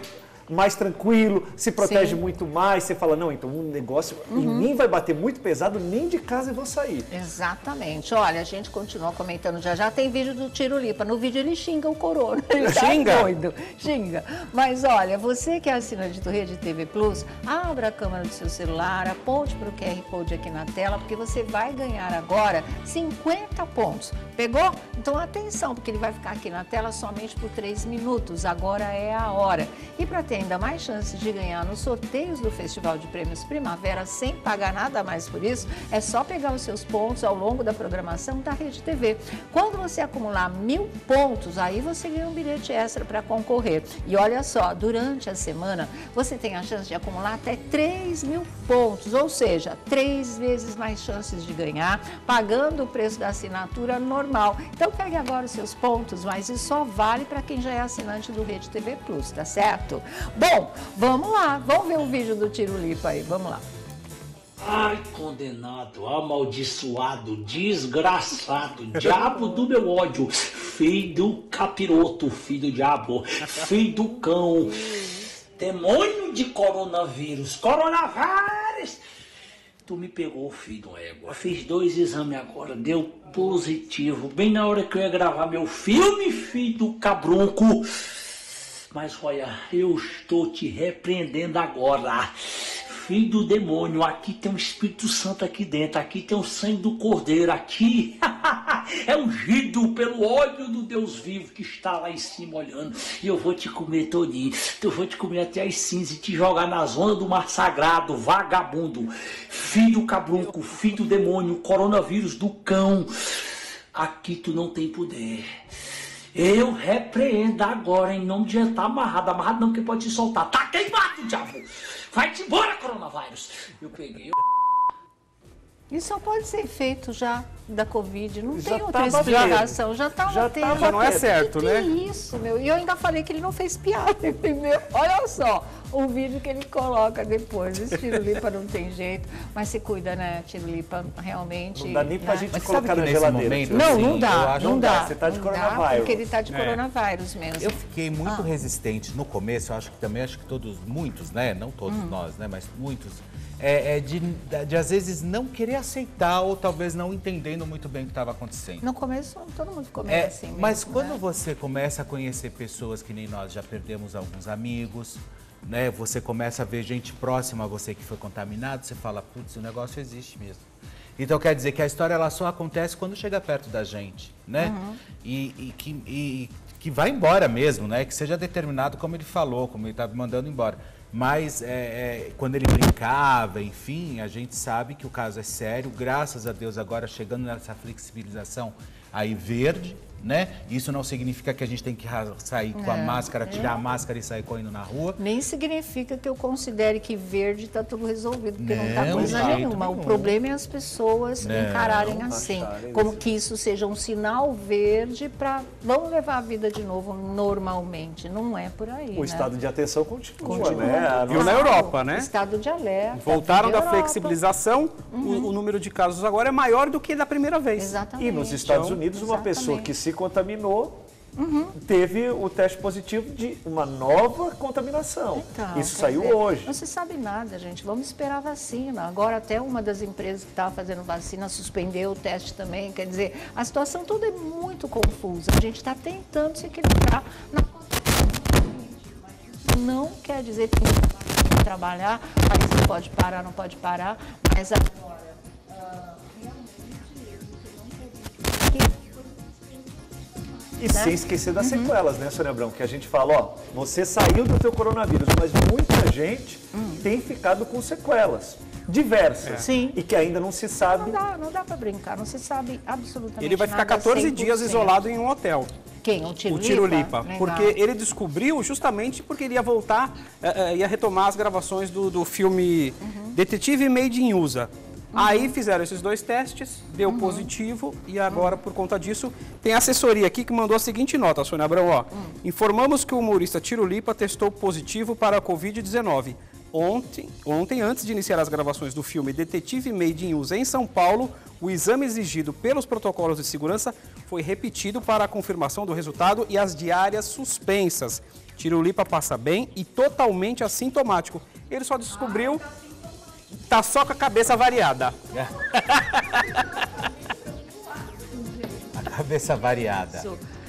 Speaker 4: mais tranquilo, se protege
Speaker 2: Sim.
Speaker 4: muito mais, você fala, não, então um negócio em mim vai bater muito pesado, nem de casa eu vou sair.
Speaker 2: Exatamente. Olha, a gente continua comentando já já. Tem vídeo do Tiro Lipa. No vídeo ele xinga o corona. Ele tá
Speaker 5: Xinga?
Speaker 2: doido. Xinga. Mas olha, você que é assinante do Rede TV Plus, abra a câmera do seu celular, aponte para o QR Code aqui na tela, porque você vai ganhar agora 50 pontos. Pegou? Então atenção, porque ele vai ficar aqui na tela somente por 3 minutos. Agora é a hora. E para ter ainda mais chances de ganhar nos sorteios do Festival de Prêmios Primavera sem pagar nada mais por isso, é só pegar os seus pontos ao longo da programação da Rede TV. Quando você acumular mil pontos, aí você ganha um bilhete extra para concorrer. E olha só, durante a semana você tem a chance de acumular até 3 mil pontos, ou seja, três vezes mais chances de ganhar, pagando o preço da assinatura normal. Então pegue agora os seus pontos, mas isso só vale para quem já é assinante do Rede TV Plus, tá certo? Bom, vamos lá, vamos ver o vídeo do Tiro Lipa aí, vamos lá.
Speaker 7: Ai, condenado, amaldiçoado, desgraçado, diabo do meu ódio, filho do capiroto, filho do diabo, filho do cão, demônio de coronavírus, coronavírus. Tu me pegou, filho do égua. Fiz dois exames agora, deu positivo. Bem na hora que eu ia gravar meu filme, filho do cabrunco. Mas olha, eu estou te repreendendo agora. Filho do demônio, aqui tem um Espírito Santo aqui dentro, aqui tem o sangue do Cordeiro, aqui é ungido pelo óleo do Deus vivo que está lá em cima olhando. E eu vou te comer todinho, eu vou te comer até as cinzas e te jogar na zona do mar sagrado, vagabundo. Filho do filho do demônio, coronavírus do cão. Aqui tu não tem poder. Eu repreendo agora em nome de Jesus. Tá amarrado, amarrado não, que pode te soltar. Tá queimado, diabo! Vai-te embora, coronavírus! Eu peguei.
Speaker 2: Isso só pode ser feito já da Covid, não
Speaker 4: Já
Speaker 2: tem outra explicação, já estava
Speaker 4: Já
Speaker 2: tendo.
Speaker 4: tava
Speaker 5: Já não é certo,
Speaker 2: que
Speaker 5: né?
Speaker 2: Que isso, meu? E eu ainda falei que ele não fez piada, entendeu? Olha só o vídeo que ele coloca depois. Esse Tirulipa não tem jeito, mas se cuida, né, Tirulipa? Realmente.
Speaker 4: Não dá nem pra
Speaker 2: né?
Speaker 4: gente
Speaker 3: Mas
Speaker 4: colocar na geladeira.
Speaker 3: momento,
Speaker 2: Não,
Speaker 3: assim,
Speaker 2: não dá, não
Speaker 4: não dá,
Speaker 2: dá.
Speaker 4: você tá de
Speaker 2: não dá,
Speaker 4: coronavírus.
Speaker 2: Porque ele tá de
Speaker 5: É.
Speaker 2: coronavírus mesmo.
Speaker 3: Eu fiquei muito
Speaker 2: Ah.
Speaker 3: resistente no começo, eu acho que também, acho que todos, muitos, né? Não todos
Speaker 2: Hum.
Speaker 3: nós, né? Mas muitos. É, é de, de, às vezes, não querer aceitar ou talvez não entendendo muito bem o que estava acontecendo.
Speaker 2: No começo, todo mundo ficou meio
Speaker 3: É,
Speaker 2: assim mesmo,
Speaker 3: mas quando
Speaker 2: né?
Speaker 3: você começa a conhecer pessoas que nem nós já perdemos alguns amigos, né, você começa a ver gente próxima a você que foi contaminado, você fala, putz, o negócio existe mesmo. Então quer dizer que a história ela só acontece quando chega perto da gente, né?
Speaker 2: Uhum.
Speaker 3: E, e que, e que vai embora mesmo, né? Que seja determinado como ele falou, como ele está mandando embora. Mas é, é, quando ele brincava, enfim, a gente sabe que o caso é sério. Graças a Deus agora chegando nessa flexibilização aí verde, né? Isso não significa que a gente tem que sair com a
Speaker 2: É,
Speaker 3: máscara, tirar a máscara e sair correndo na rua.
Speaker 2: Nem significa que eu considere que verde está tudo resolvido, porque não está
Speaker 3: Não,
Speaker 2: coisa nenhuma. O
Speaker 3: nenhum.
Speaker 2: problema é as pessoas encararem
Speaker 4: não
Speaker 2: assim, como
Speaker 4: isso.
Speaker 2: que isso seja um sinal verde para vamos levar a vida de novo normalmente. Não é por aí.
Speaker 4: O
Speaker 2: né?
Speaker 4: estado de atenção continua,
Speaker 2: Continua.
Speaker 4: né?
Speaker 5: Viu na Europa, né?
Speaker 2: Estado de alerta.
Speaker 5: Voltaram da
Speaker 2: Europa. Uhum.
Speaker 5: flexibilização, o, o número de casos agora é maior do que da primeira vez.
Speaker 2: Exatamente.
Speaker 4: E nos Estados
Speaker 5: Então,
Speaker 4: Unidos, uma pessoa que se contaminou
Speaker 2: Uhum.
Speaker 4: teve o teste positivo de uma nova contaminação.
Speaker 2: Então,
Speaker 4: Isso saiu
Speaker 2: dizer,
Speaker 4: hoje.
Speaker 2: Não se sabe nada, gente. Vamos esperar a vacina. Agora até uma das empresas que estava fazendo vacina suspendeu o teste também. Quer dizer, a situação toda é muito confusa. A gente está tentando se equilibrar na não quer dizer que não vai trabalhar, mas não pode parar, não pode parar. Mas agora, ah,
Speaker 4: E sem esquecer das sequelas, né, Sônia Abrão? Que a gente fala, ó, você saiu do teu coronavírus, mas muita gente tem ficado com sequelas. Diversas.
Speaker 2: Sim.
Speaker 4: E que ainda não se sabe.
Speaker 2: Não dá, não dá para brincar, não se sabe absolutamente
Speaker 5: Ele vai ficar
Speaker 2: nada
Speaker 5: 14 dias
Speaker 2: 100%.
Speaker 5: isolado em um hotel.
Speaker 2: Quem? O Tirulipa?
Speaker 5: O Tirulipa.
Speaker 2: Legal.
Speaker 5: Porque ele descobriu justamente porque ele ia voltar, eh, eh, ia retomar as gravações do, do filme
Speaker 2: Uhum.
Speaker 5: Detetive Made in USA. Aí fizeram esses dois testes, deu
Speaker 2: Uhum.
Speaker 5: positivo e agora, por conta disso, tem a assessoria aqui que mandou a seguinte nota, Sônia Abrão, ó.
Speaker 2: Hum.
Speaker 5: Informamos que o humorista Tirulipa testou positivo para a Covid-19. Ontem, ontem, antes de iniciar as gravações do filme Detetive Made in USA em São Paulo, o exame exigido pelos protocolos de segurança foi repetido para a confirmação do resultado e as diárias suspensas. Tirulipa passa bem e totalmente assintomático. Ele só descobriu tá só com a cabeça variada.
Speaker 3: A cabeça variada.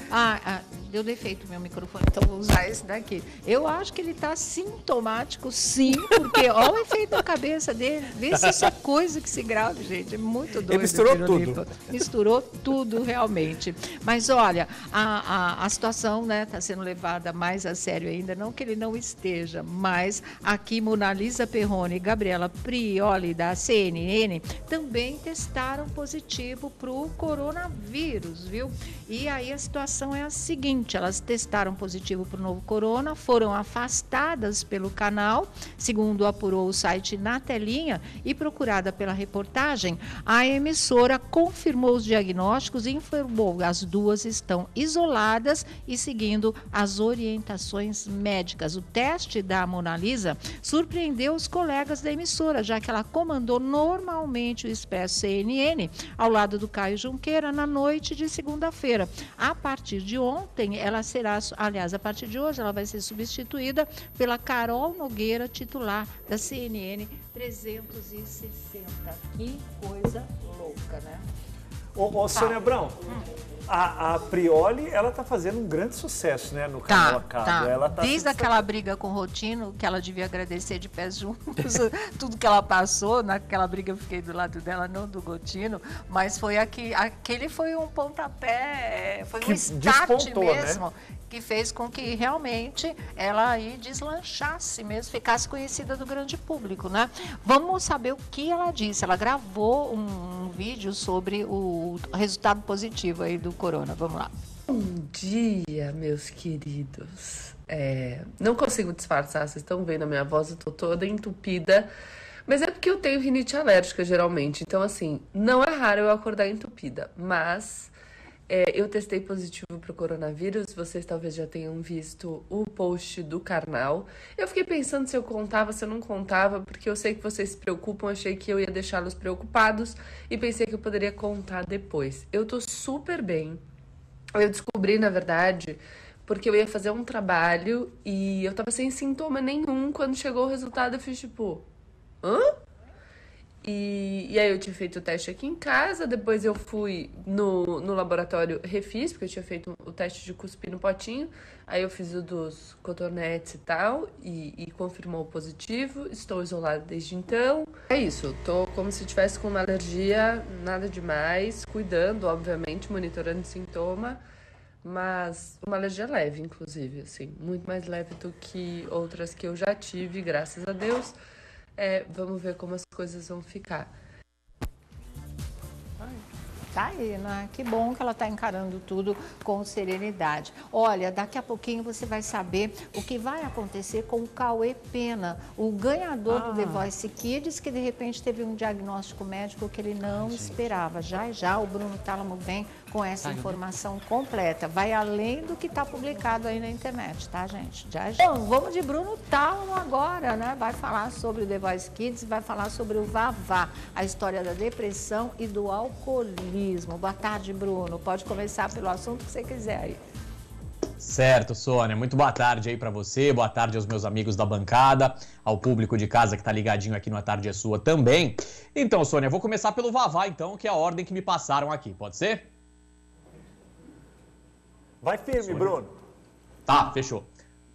Speaker 2: Ah, ah, deu defeito meu microfone, então vou usar esse daqui. Eu acho que ele está sintomático, sim, porque olha o efeito na cabeça dele. Vê se isso é coisa que se grave, gente. É muito doido.
Speaker 5: misturou
Speaker 2: Tirulipa.
Speaker 5: tudo.
Speaker 2: Misturou tudo, realmente. Mas olha, a, a, a situação está né, tá sendo levada mais a sério ainda. Não que ele não esteja, mas aqui Mona Lisa Perrone e Gabriela Prioli, da CNN, também testaram positivo para o coronavírus, viu? E aí a situação é a seguinte: elas testaram positivo para o novo corona, foram afastadas pelo canal, segundo apurou o site na telinha, e procurada pela reportagem, a emissora confirmou os diagnósticos e informou que as duas estão isoladas e seguindo as orientações médicas. O teste da Mona Lisa surpreendeu os colegas da emissora, já que ela comandou normalmente o Expresso CNN ao lado do Caio Junqueira na noite de segunda-feira. A partir de ontem, ela será, aliás, a partir de hoje, ela vai ser substituída pela Carol Nogueira, titular da CNN 360. Que coisa louca, né?
Speaker 4: Ô, ô Sônia Abrão, a, a Prioli, ela tá fazendo um grande sucesso, né, no
Speaker 2: Tá,
Speaker 4: canal Cabo.
Speaker 2: tá.
Speaker 4: Ela tá
Speaker 2: Desde aquela briga com o Rotino, que ela devia agradecer de pés juntos, tudo que ela passou, naquela briga eu fiquei do lado dela, não do Rotino, mas foi aqui, aquele foi um pontapé, foi
Speaker 4: Que
Speaker 2: um start
Speaker 4: despontou, né?
Speaker 2: Que fez com que realmente ela aí deslanchasse mesmo, ficasse conhecida do grande público, né? Vamos saber o que ela disse. Ela gravou um vídeo sobre o resultado positivo aí do corona. Vamos lá.
Speaker 8: Bom dia, meus queridos. É, não consigo disfarçar, vocês estão vendo a minha voz, eu tô toda entupida. Mas é porque eu tenho rinite alérgica, geralmente. Então, assim, não é raro eu acordar entupida. Mas é, eu testei positivo pro coronavírus. Vocês talvez já tenham visto o post do canal. Eu fiquei pensando se eu contava, se eu não contava, porque eu sei que vocês se preocupam. Achei que eu ia deixá-los preocupados e pensei que eu poderia contar depois. Eu tô super bem. Eu descobri, na verdade, porque eu ia fazer um trabalho e eu tava sem sintoma nenhum. Quando chegou o resultado, eu fiz tipo, hã? E, e aí eu tinha feito o teste aqui em casa, depois eu fui no, no laboratório, refiz, porque eu tinha feito o teste de cuspir no potinho, aí eu fiz o dos cotonetes e tal, e, e confirmou positivo, estou isolada desde então. É isso, tô como se tivesse com uma alergia, nada demais, cuidando, obviamente, monitorando sintoma, mas uma alergia leve, inclusive, assim, muito mais leve do que outras que eu já tive, graças a Deus. É, vamos ver como as coisas vão ficar.
Speaker 2: Tá aí, né? Que bom que ela está encarando tudo com serenidade. Olha, daqui a pouquinho você vai saber o que vai acontecer com o Cauê Pena, o ganhador
Speaker 5: Ah.
Speaker 2: do The Voice Kids, que de repente teve um diagnóstico médico que ele não esperava. Já já o Bruno Tálamo vem com essa informação completa. Vai além do que está publicado aí na internet, tá, gente? Já já. Bom, vamos de Bruno Tálamo agora, né? Vai falar sobre o The Voice Kids, vai falar sobre o Vavá, a história da depressão e do alcoolismo. Boa tarde, Bruno. Pode começar pelo assunto que você quiser aí.
Speaker 9: Certo, Sônia. Muito boa tarde aí pra você, boa tarde aos meus amigos da bancada, ao público de casa que tá ligadinho aqui no A Tarde é Sua também. Então, Sônia, eu vou começar pelo Vavá, então, que é a ordem que me passaram aqui, pode ser?
Speaker 4: Vai firme, Bruno.
Speaker 9: Tá, fechou.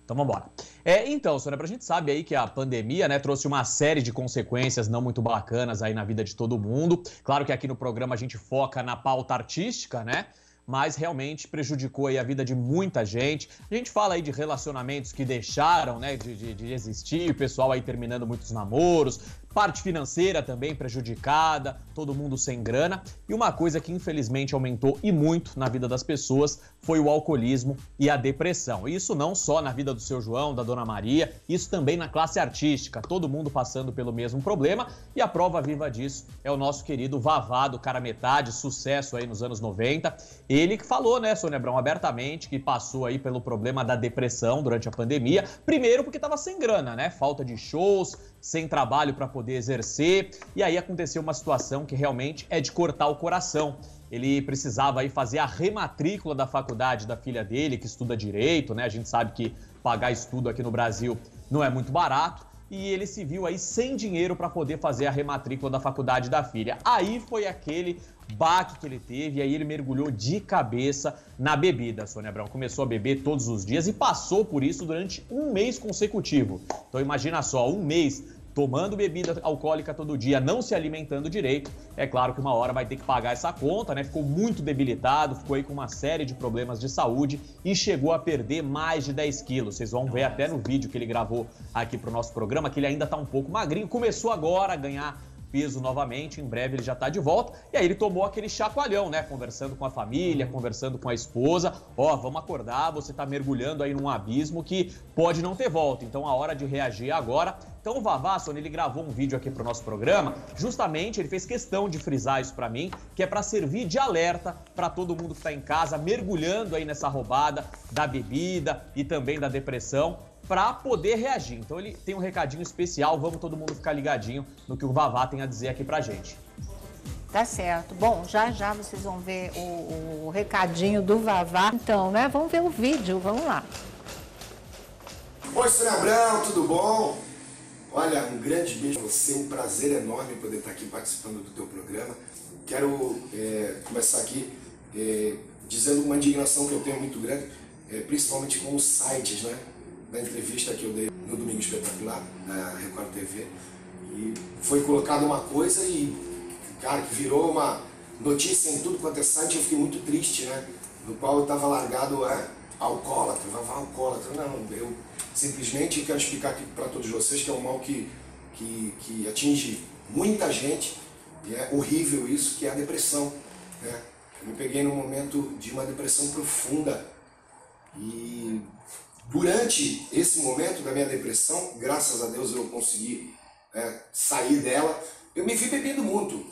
Speaker 9: Então vamos embora. É, então, Sônia, a gente sabe aí que a pandemia, né, trouxe uma série de consequências não muito bacanas aí na vida de todo mundo. Claro que aqui no programa a gente foca na pauta artística, né? Mas realmente prejudicou aí a vida de muita gente. A gente fala aí de relacionamentos que deixaram, né, de, de, de existir, o pessoal aí terminando muitos namoros, parte financeira também prejudicada, todo mundo sem grana. E uma coisa que infelizmente aumentou e muito na vida das pessoas foi o alcoolismo e a depressão. Isso não só na vida do seu João, da Dona Maria, isso também na classe artística, todo mundo passando pelo mesmo problema. E a prova viva disso é o nosso querido Vavá do Cara Metade, sucesso aí nos anos 90. Ele que falou, né, Sônia Abrão, abertamente que passou aí pelo problema da depressão durante a pandemia. Primeiro porque estava sem grana, né? Falta de shows, sem trabalho para poder exercer. E aí aconteceu uma situação que realmente é de cortar o coração. Ele precisava aí fazer a rematrícula da faculdade da filha dele, que estuda direito, né? A gente sabe que pagar estudo aqui no Brasil não é muito barato. E ele se viu aí sem dinheiro para poder fazer a rematrícula da faculdade da filha. Aí foi aquele baque que ele teve e aí ele mergulhou de cabeça na bebida. Sônia Abrão começou a beber todos os dias e passou por isso durante um mês consecutivo. Então imagina só, um mês tomando bebida alcoólica todo dia, não se alimentando direito, é claro que uma hora vai ter que pagar essa conta, né? Ficou muito debilitado, ficou aí com uma série de problemas de saúde e chegou a perder mais de 10 quilos. Vocês vão ver até no vídeo que ele gravou aqui pro nosso programa que ele ainda tá um pouco magrinho, começou agora a ganhar peso novamente, em breve ele já tá de volta. E aí ele tomou aquele chacoalhão, né? Conversando com a família, conversando com a esposa. Ó, vamos acordar, você tá mergulhando aí num abismo que pode não ter volta. Então a hora de reagir é agora. Então o Sônia, ele gravou um vídeo aqui pro nosso programa. Justamente ele fez questão de frisar isso para mim, que é para servir de alerta para todo mundo que tá em casa, mergulhando aí nessa roubada da bebida e também da depressão para poder reagir. Então ele tem um recadinho especial, vamos todo mundo ficar ligadinho no que o Vavá tem a dizer aqui pra gente.
Speaker 2: Tá certo. Bom, já já vocês vão ver o, o recadinho do Vavá. Então, né? Vamos ver o vídeo, vamos lá.
Speaker 10: Oi, Sônia Abrão, tudo bom? Olha, um grande beijo pra você, um prazer enorme poder estar aqui participando do teu programa. Quero é, começar aqui é, dizendo uma indignação que eu tenho muito grande, é, principalmente com os sites, né? Da entrevista que eu dei no Domingo Espetacular, na Record TV. E foi colocada uma coisa e, cara, que virou uma notícia em tudo quanto é site, eu fiquei muito triste, né? No qual eu estava largado é, alcoólatra, vavá alcoólatra. Não, eu simplesmente quero explicar aqui para todos vocês que é um mal que, que, que atinge muita gente e é horrível isso, que é a depressão. Né? Eu me peguei num momento de uma depressão profunda e durante esse momento da minha depressão, graças a Deus eu consegui né, sair dela, eu me vi bebendo muito.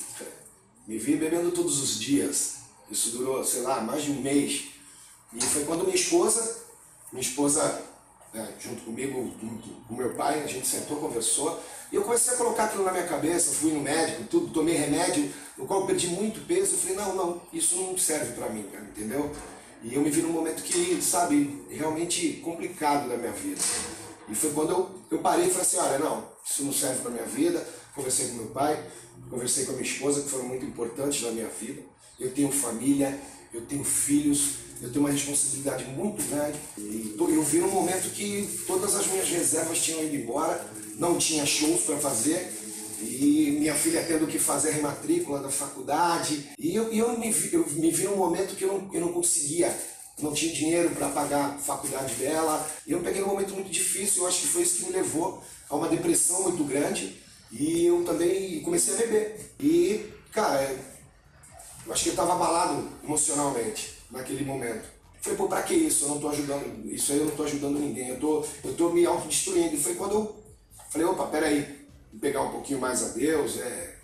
Speaker 10: Me vi bebendo todos os dias. Isso durou, sei lá, mais de um mês. E foi quando minha esposa, minha esposa, né, junto comigo, com meu pai, a gente sentou, conversou, e eu comecei a colocar aquilo na minha cabeça, fui no médico, tudo, tomei remédio, no qual perdi muito peso, eu falei, não, não, isso não serve pra mim, cara, entendeu? E eu me vi num momento que, sabe, realmente complicado da minha vida. E foi quando eu, eu parei e falei assim, olha, não, isso não serve pra minha vida, conversei com meu pai, conversei com a minha esposa, que foram muito importantes na minha vida. Eu tenho família, eu tenho filhos, eu tenho uma responsabilidade muito grande. E eu vi um momento que todas as minhas reservas tinham ido embora, não tinha shows para fazer. E minha filha tendo que fazer a rematrícula da faculdade. E eu, eu, me, vi, eu me vi num momento que eu não, eu não conseguia, não tinha dinheiro para pagar a faculdade dela. E eu peguei um momento muito difícil, eu acho que foi isso que me levou a uma depressão muito grande. E eu também comecei a beber. E, cara, é, eu acho que eu estava abalado emocionalmente naquele momento. Falei, pô, pra que isso? Eu não tô ajudando, isso aí eu não tô ajudando ninguém, eu tô, eu tô me autodestruindo. E foi quando eu falei, opa, peraí, pegar um pouquinho mais a Deus, é,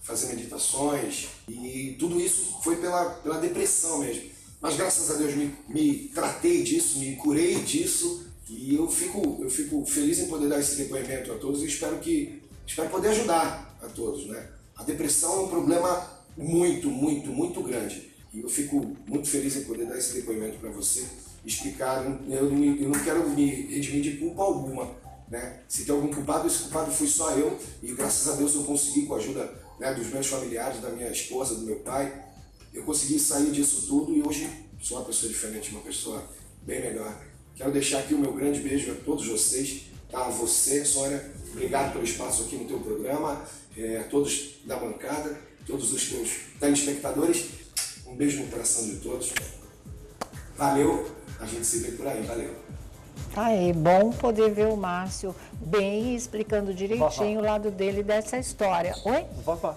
Speaker 10: fazer meditações. E tudo isso foi pela, pela depressão mesmo. Mas graças a Deus me, me tratei disso, me curei disso. E eu fico, eu fico feliz em poder dar esse depoimento a todos e espero que espero poder ajudar a todos, né? A depressão é um problema muito, muito, muito grande. E eu fico muito feliz em poder dar esse depoimento para você, explicar. Eu não, eu não quero me redimir de culpa alguma, né? Se tem algum culpado, esse culpado fui só eu. E graças a Deus eu consegui, com a ajuda né, dos meus familiares, da minha esposa, do meu pai, eu consegui sair disso tudo e hoje sou uma pessoa diferente, uma pessoa bem melhor. Quero deixar aqui o meu grande beijo a todos vocês, tá? a você, Sônia, obrigado pelo espaço aqui no teu programa, é, a todos da bancada, todos os teus telespectadores, um beijo no coração de todos. Valeu, a gente se vê por aí, valeu.
Speaker 2: Tá aí, bom poder ver o Márcio bem explicando direitinho o lado dele dessa história. Oi?
Speaker 4: Vavá.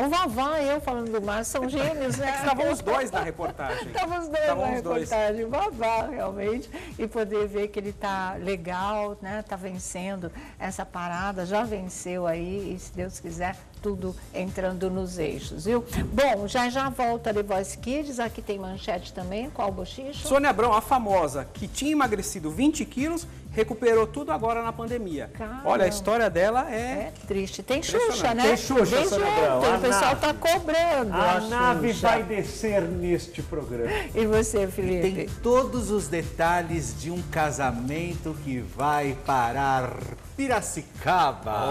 Speaker 2: O Vavá e eu falando do Márcio são gêmeos, né?
Speaker 5: Estavam os dois na reportagem.
Speaker 2: Estavam os dois
Speaker 5: Estavam
Speaker 2: na
Speaker 5: os dois.
Speaker 2: reportagem, o Vavá, realmente, e poder ver que ele está legal, né? Está vencendo essa parada, já venceu aí, e se Deus quiser, tudo entrando nos eixos, viu? Bom, já já volta The Voice Kids, aqui tem manchete também, qual bochicho?
Speaker 5: Sônia Abrão, a famosa, que tinha emagrecido 20 quilos, recuperou tudo agora na pandemia.
Speaker 2: Caramba.
Speaker 5: Olha, a história dela é...
Speaker 2: É triste. Tem Xuxa, né?
Speaker 4: Tem Xuxa, a
Speaker 2: o pessoal está cobrando a,
Speaker 4: A nave
Speaker 2: Xuxa.
Speaker 4: vai descer neste programa.
Speaker 2: E você, Felipe?
Speaker 3: Tem todos os detalhes de um casamento que vai parar Piracicaba.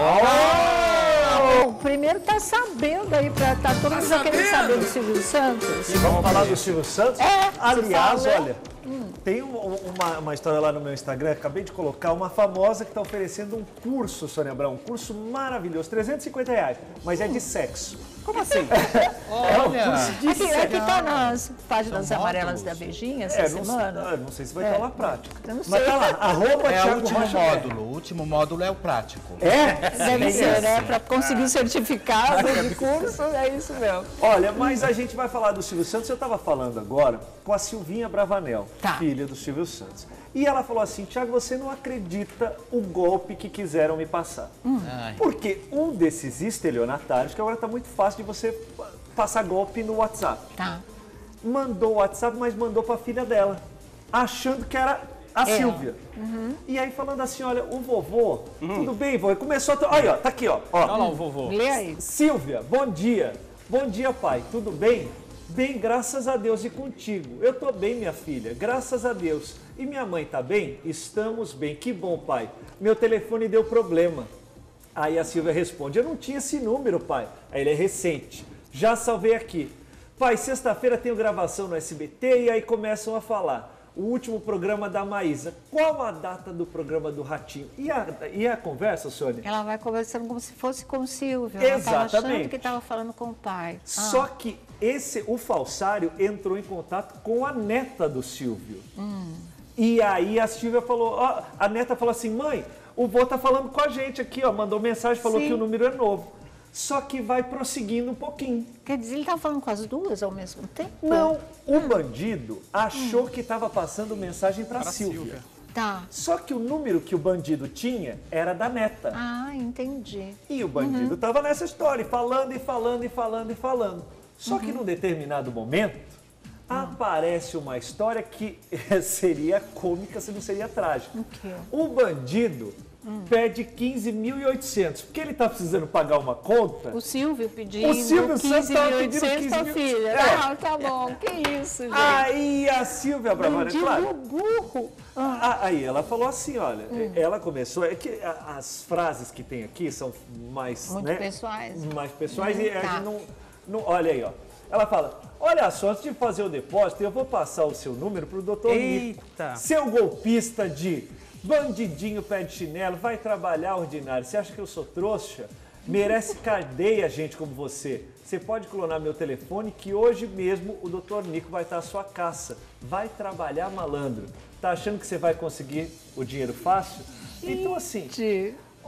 Speaker 2: Bom, primeiro tá sabendo aí, pra, tá todo mundo já querendo saber do Silvio Santos.
Speaker 4: E vamos falar do Silvio Santos?
Speaker 2: É,
Speaker 4: Aliás,
Speaker 2: você
Speaker 4: tem um- uma, uma história lá no meu Instagram, acabei de colocar, uma famosa que está oferecendo um curso, Sônia Abrão, um curso maravilhoso, 350 reais, mas é de sexo.
Speaker 5: Como assim?
Speaker 4: É um curso de
Speaker 2: Aqui,
Speaker 4: sexo.
Speaker 2: aqui tá nas páginas
Speaker 3: São
Speaker 2: amarelas
Speaker 3: módulos.
Speaker 2: da Beijinha essa
Speaker 4: É, não,
Speaker 2: semana.
Speaker 4: ah, não sei se vai
Speaker 2: É.
Speaker 4: estar lá prático.
Speaker 2: Eu não
Speaker 4: Mas tá lá, arroba
Speaker 3: É o último
Speaker 4: Rocha
Speaker 3: módulo. O último módulo é o prático.
Speaker 4: É?
Speaker 2: Deve ser, né? Para conseguir o certificado de curso, é isso mesmo.
Speaker 4: Olha, mas a gente vai falar do Silvio Santos. Eu estava falando agora com a Silvinha Bravanel,
Speaker 2: Tá.
Speaker 4: filha do Silvio Santos. E ela falou assim: Tiago, você não acredita o golpe que quiseram me passar.
Speaker 3: Ai.
Speaker 4: Porque um desses estelionatários, que agora está muito fácil de você pa- passar golpe no WhatsApp,
Speaker 2: Tá.
Speaker 4: mandou o WhatsApp, mas mandou para a filha dela, achando que era a
Speaker 2: É.
Speaker 4: Silvia. E aí falando assim: olha, o vovô, tudo bem, vô? E começou a. Olha, ó, tá aqui, ó. ó.
Speaker 5: Olha lá o vovô.
Speaker 2: Lê aí.
Speaker 4: Silvia, bom dia. Bom dia, pai. Tudo bem? Bem, graças a Deus e contigo. Eu tô bem, minha filha, graças a Deus. E minha mãe tá bem? Estamos bem. Que bom, pai. Meu telefone deu problema. Aí a Silvia responde: Eu não tinha esse número, pai. Aí ele é recente. Já salvei aqui. Pai, sexta-feira tenho gravação no SBT e aí começam a falar. O último programa da Maísa. Qual a data do programa do Ratinho? E a, e a conversa, Sônia?
Speaker 2: Ela vai conversando como se fosse com o Silvio. Ela tava achando
Speaker 4: Exatamente.
Speaker 2: que estava falando com o pai. Ah,
Speaker 4: Só que esse, o falsário entrou em contato com a neta do Silvio. E aí a Silvia falou, ó, a neta falou assim, mãe, o vô tá falando com a gente aqui, ó, mandou mensagem, falou
Speaker 2: Sim.
Speaker 4: que o número é novo. Só que vai prosseguindo um pouquinho.
Speaker 2: Quer dizer, ele estava falando com as duas ao mesmo tempo?
Speaker 4: Não, o bandido achou que estava passando mensagem para
Speaker 5: Pra
Speaker 4: Silvia.
Speaker 5: Silvia.
Speaker 2: Tá.
Speaker 4: Só que o número que o bandido tinha era da neta.
Speaker 2: Ah, entendi.
Speaker 4: E o bandido estava nessa história, falando e falando e falando e falando. Só que num determinado momento, aparece uma história que seria cômica se não seria trágica.
Speaker 2: O quê?
Speaker 4: O bandido pede 15.800. Porque ele tá precisando pagar uma conta.
Speaker 2: O Silvio pedindo
Speaker 4: O Silvio Santos tava pedindo
Speaker 2: 15.800 pra
Speaker 4: 15.000.
Speaker 2: filha.
Speaker 4: É.
Speaker 2: Não, tá bom, que isso, gente.
Speaker 4: Aí a Silvia Bravara,
Speaker 2: Bandido
Speaker 4: claro.
Speaker 2: burro.
Speaker 4: Ah, Aí ela falou assim, olha,
Speaker 2: Hum.
Speaker 4: ela começou, é que a- as frases que tem aqui são mais,
Speaker 2: Muito
Speaker 4: né,
Speaker 2: pessoais.
Speaker 4: mais pessois e a
Speaker 2: Tá.
Speaker 4: gente não, não, olha aí, ó. Ela fala, olha só, antes de fazer o depósito, eu vou passar o seu número pro doutor Nico.
Speaker 5: Eita.
Speaker 4: Seu golpista de bandidinho pé de chinelo, vai trabalhar ordinário. Você acha que eu sou trouxa? Merece cadeia, gente como você. Você pode clonar meu telefone que hoje mesmo o doutor Nico vai estar à sua caça. Vai trabalhar malandro. Tá achando que você vai conseguir o dinheiro fácil? Então assim,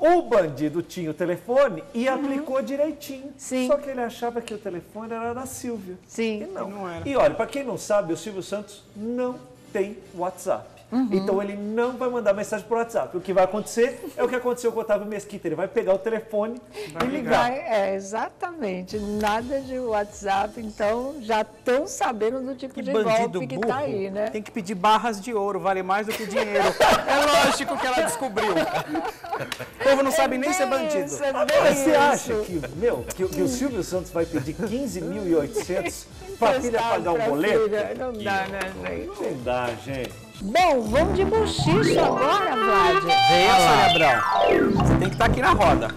Speaker 4: o bandido tinha o telefone e aplicou direitinho.
Speaker 2: Uhum. Sim.
Speaker 4: Só que ele achava que o telefone era da Silvia.
Speaker 2: Sim.
Speaker 4: E não.
Speaker 5: não era.
Speaker 4: E olha, para quem não sabe, o Silvio Santos não tem WhatsApp.
Speaker 2: Uhum.
Speaker 4: Então ele não vai mandar mensagem por WhatsApp. O que vai acontecer é o que aconteceu com o Otávio Mesquita. Ele vai pegar o telefone e ligar.
Speaker 2: Vai, é, exatamente. Nada de WhatsApp, então já estão sabendo do tipo
Speaker 5: Que
Speaker 2: de
Speaker 5: bandido
Speaker 2: golpe que
Speaker 5: burro.
Speaker 2: tá aí, né?
Speaker 5: Tem que pedir barras de ouro, vale mais do que dinheiro. é lógico que ela descobriu. O povo não sabe nem ser bandido.
Speaker 2: Isso, é
Speaker 4: Mas você
Speaker 2: isso.
Speaker 4: acha que, meu, que, que o Silvio Santos vai pedir 15.800 para a filha pagar um
Speaker 2: pra
Speaker 4: boleto?
Speaker 2: filha. Não dá, né, gente?
Speaker 4: Não dá, gente.
Speaker 2: Bom, vamos de bochicho agora, Vlad.
Speaker 5: Vem a Sônia Abrão. Você tem que estar aqui na roda.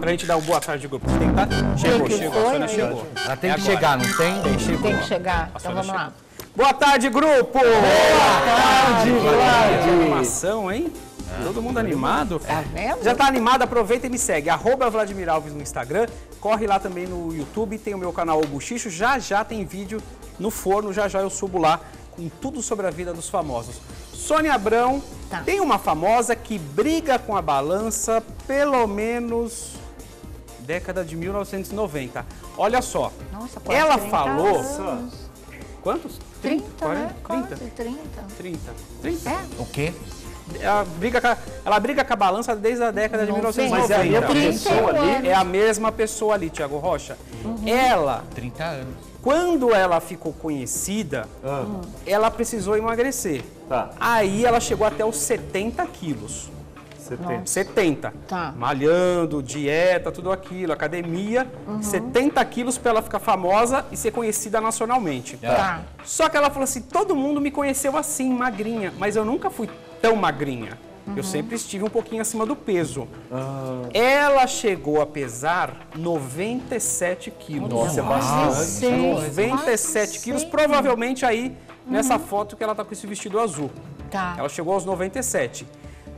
Speaker 5: Pra gente dar um boa tarde, grupo. Você tem que estar... Chegou,
Speaker 2: que
Speaker 5: chegou, a
Speaker 2: foi,
Speaker 5: Sônia
Speaker 2: aí?
Speaker 5: chegou.
Speaker 3: Ela tem
Speaker 5: É
Speaker 3: que
Speaker 5: agora.
Speaker 3: chegar, não tem?
Speaker 5: Tem, chegou.
Speaker 2: Tem que chegar. Então vamos lá.
Speaker 5: Boa tarde, grupo! Boa
Speaker 4: tarde, Vlad.
Speaker 5: Animação, hein? Todo mundo animado.
Speaker 2: Tá vendo?
Speaker 5: Já tá animado? Aproveita e me segue. Arroba Vladimir Alves no Instagram. Corre lá também no YouTube. Tem o meu canal O Buchicho. Já já tem vídeo no forno. Já já eu subo lá com tudo sobre a vida dos famosos. Sônia Abrão
Speaker 2: Tá.
Speaker 5: tem uma famosa que briga com a balança pelo menos década de 1990. Olha só.
Speaker 2: Nossa, quase
Speaker 5: Ela
Speaker 2: 30
Speaker 5: falou.
Speaker 2: anos.
Speaker 5: Quantos?
Speaker 2: 30, né?
Speaker 5: 40?
Speaker 2: Quase
Speaker 5: 30?
Speaker 2: 30.
Speaker 5: 30. 30.
Speaker 2: É?
Speaker 3: O quê?
Speaker 5: Ela briga, com a, ela briga com a balança desde a década de
Speaker 2: Noventa.
Speaker 5: 1990.
Speaker 4: Mas é a mesma
Speaker 2: 30
Speaker 4: pessoa ali?
Speaker 5: É a mesma pessoa ali, Tiago Rocha. Ela,
Speaker 3: 30 anos.
Speaker 5: quando ela ficou conhecida,
Speaker 4: Ah,
Speaker 5: ela precisou emagrecer.
Speaker 4: Tá,
Speaker 5: Aí ela chegou até os 70 quilos.
Speaker 4: 70.
Speaker 5: 70.
Speaker 2: Tá.
Speaker 5: Malhando, dieta, tudo aquilo, academia.
Speaker 2: Uhum.
Speaker 5: 70 quilos para ela ficar famosa e ser conhecida nacionalmente.
Speaker 2: Tá.
Speaker 5: Só que ela falou assim: todo mundo me conheceu assim, magrinha, mas eu nunca fui tão magrinha.
Speaker 2: Uhum.
Speaker 5: Eu sempre estive um pouquinho acima do peso. Ela chegou a pesar 97 quilos.
Speaker 4: Nossa, é bastante.
Speaker 2: Sei,
Speaker 5: 97
Speaker 2: quase
Speaker 5: quilos, provavelmente aí nessa foto que ela tá com esse vestido azul.
Speaker 2: Tá.
Speaker 5: Ela chegou aos 97.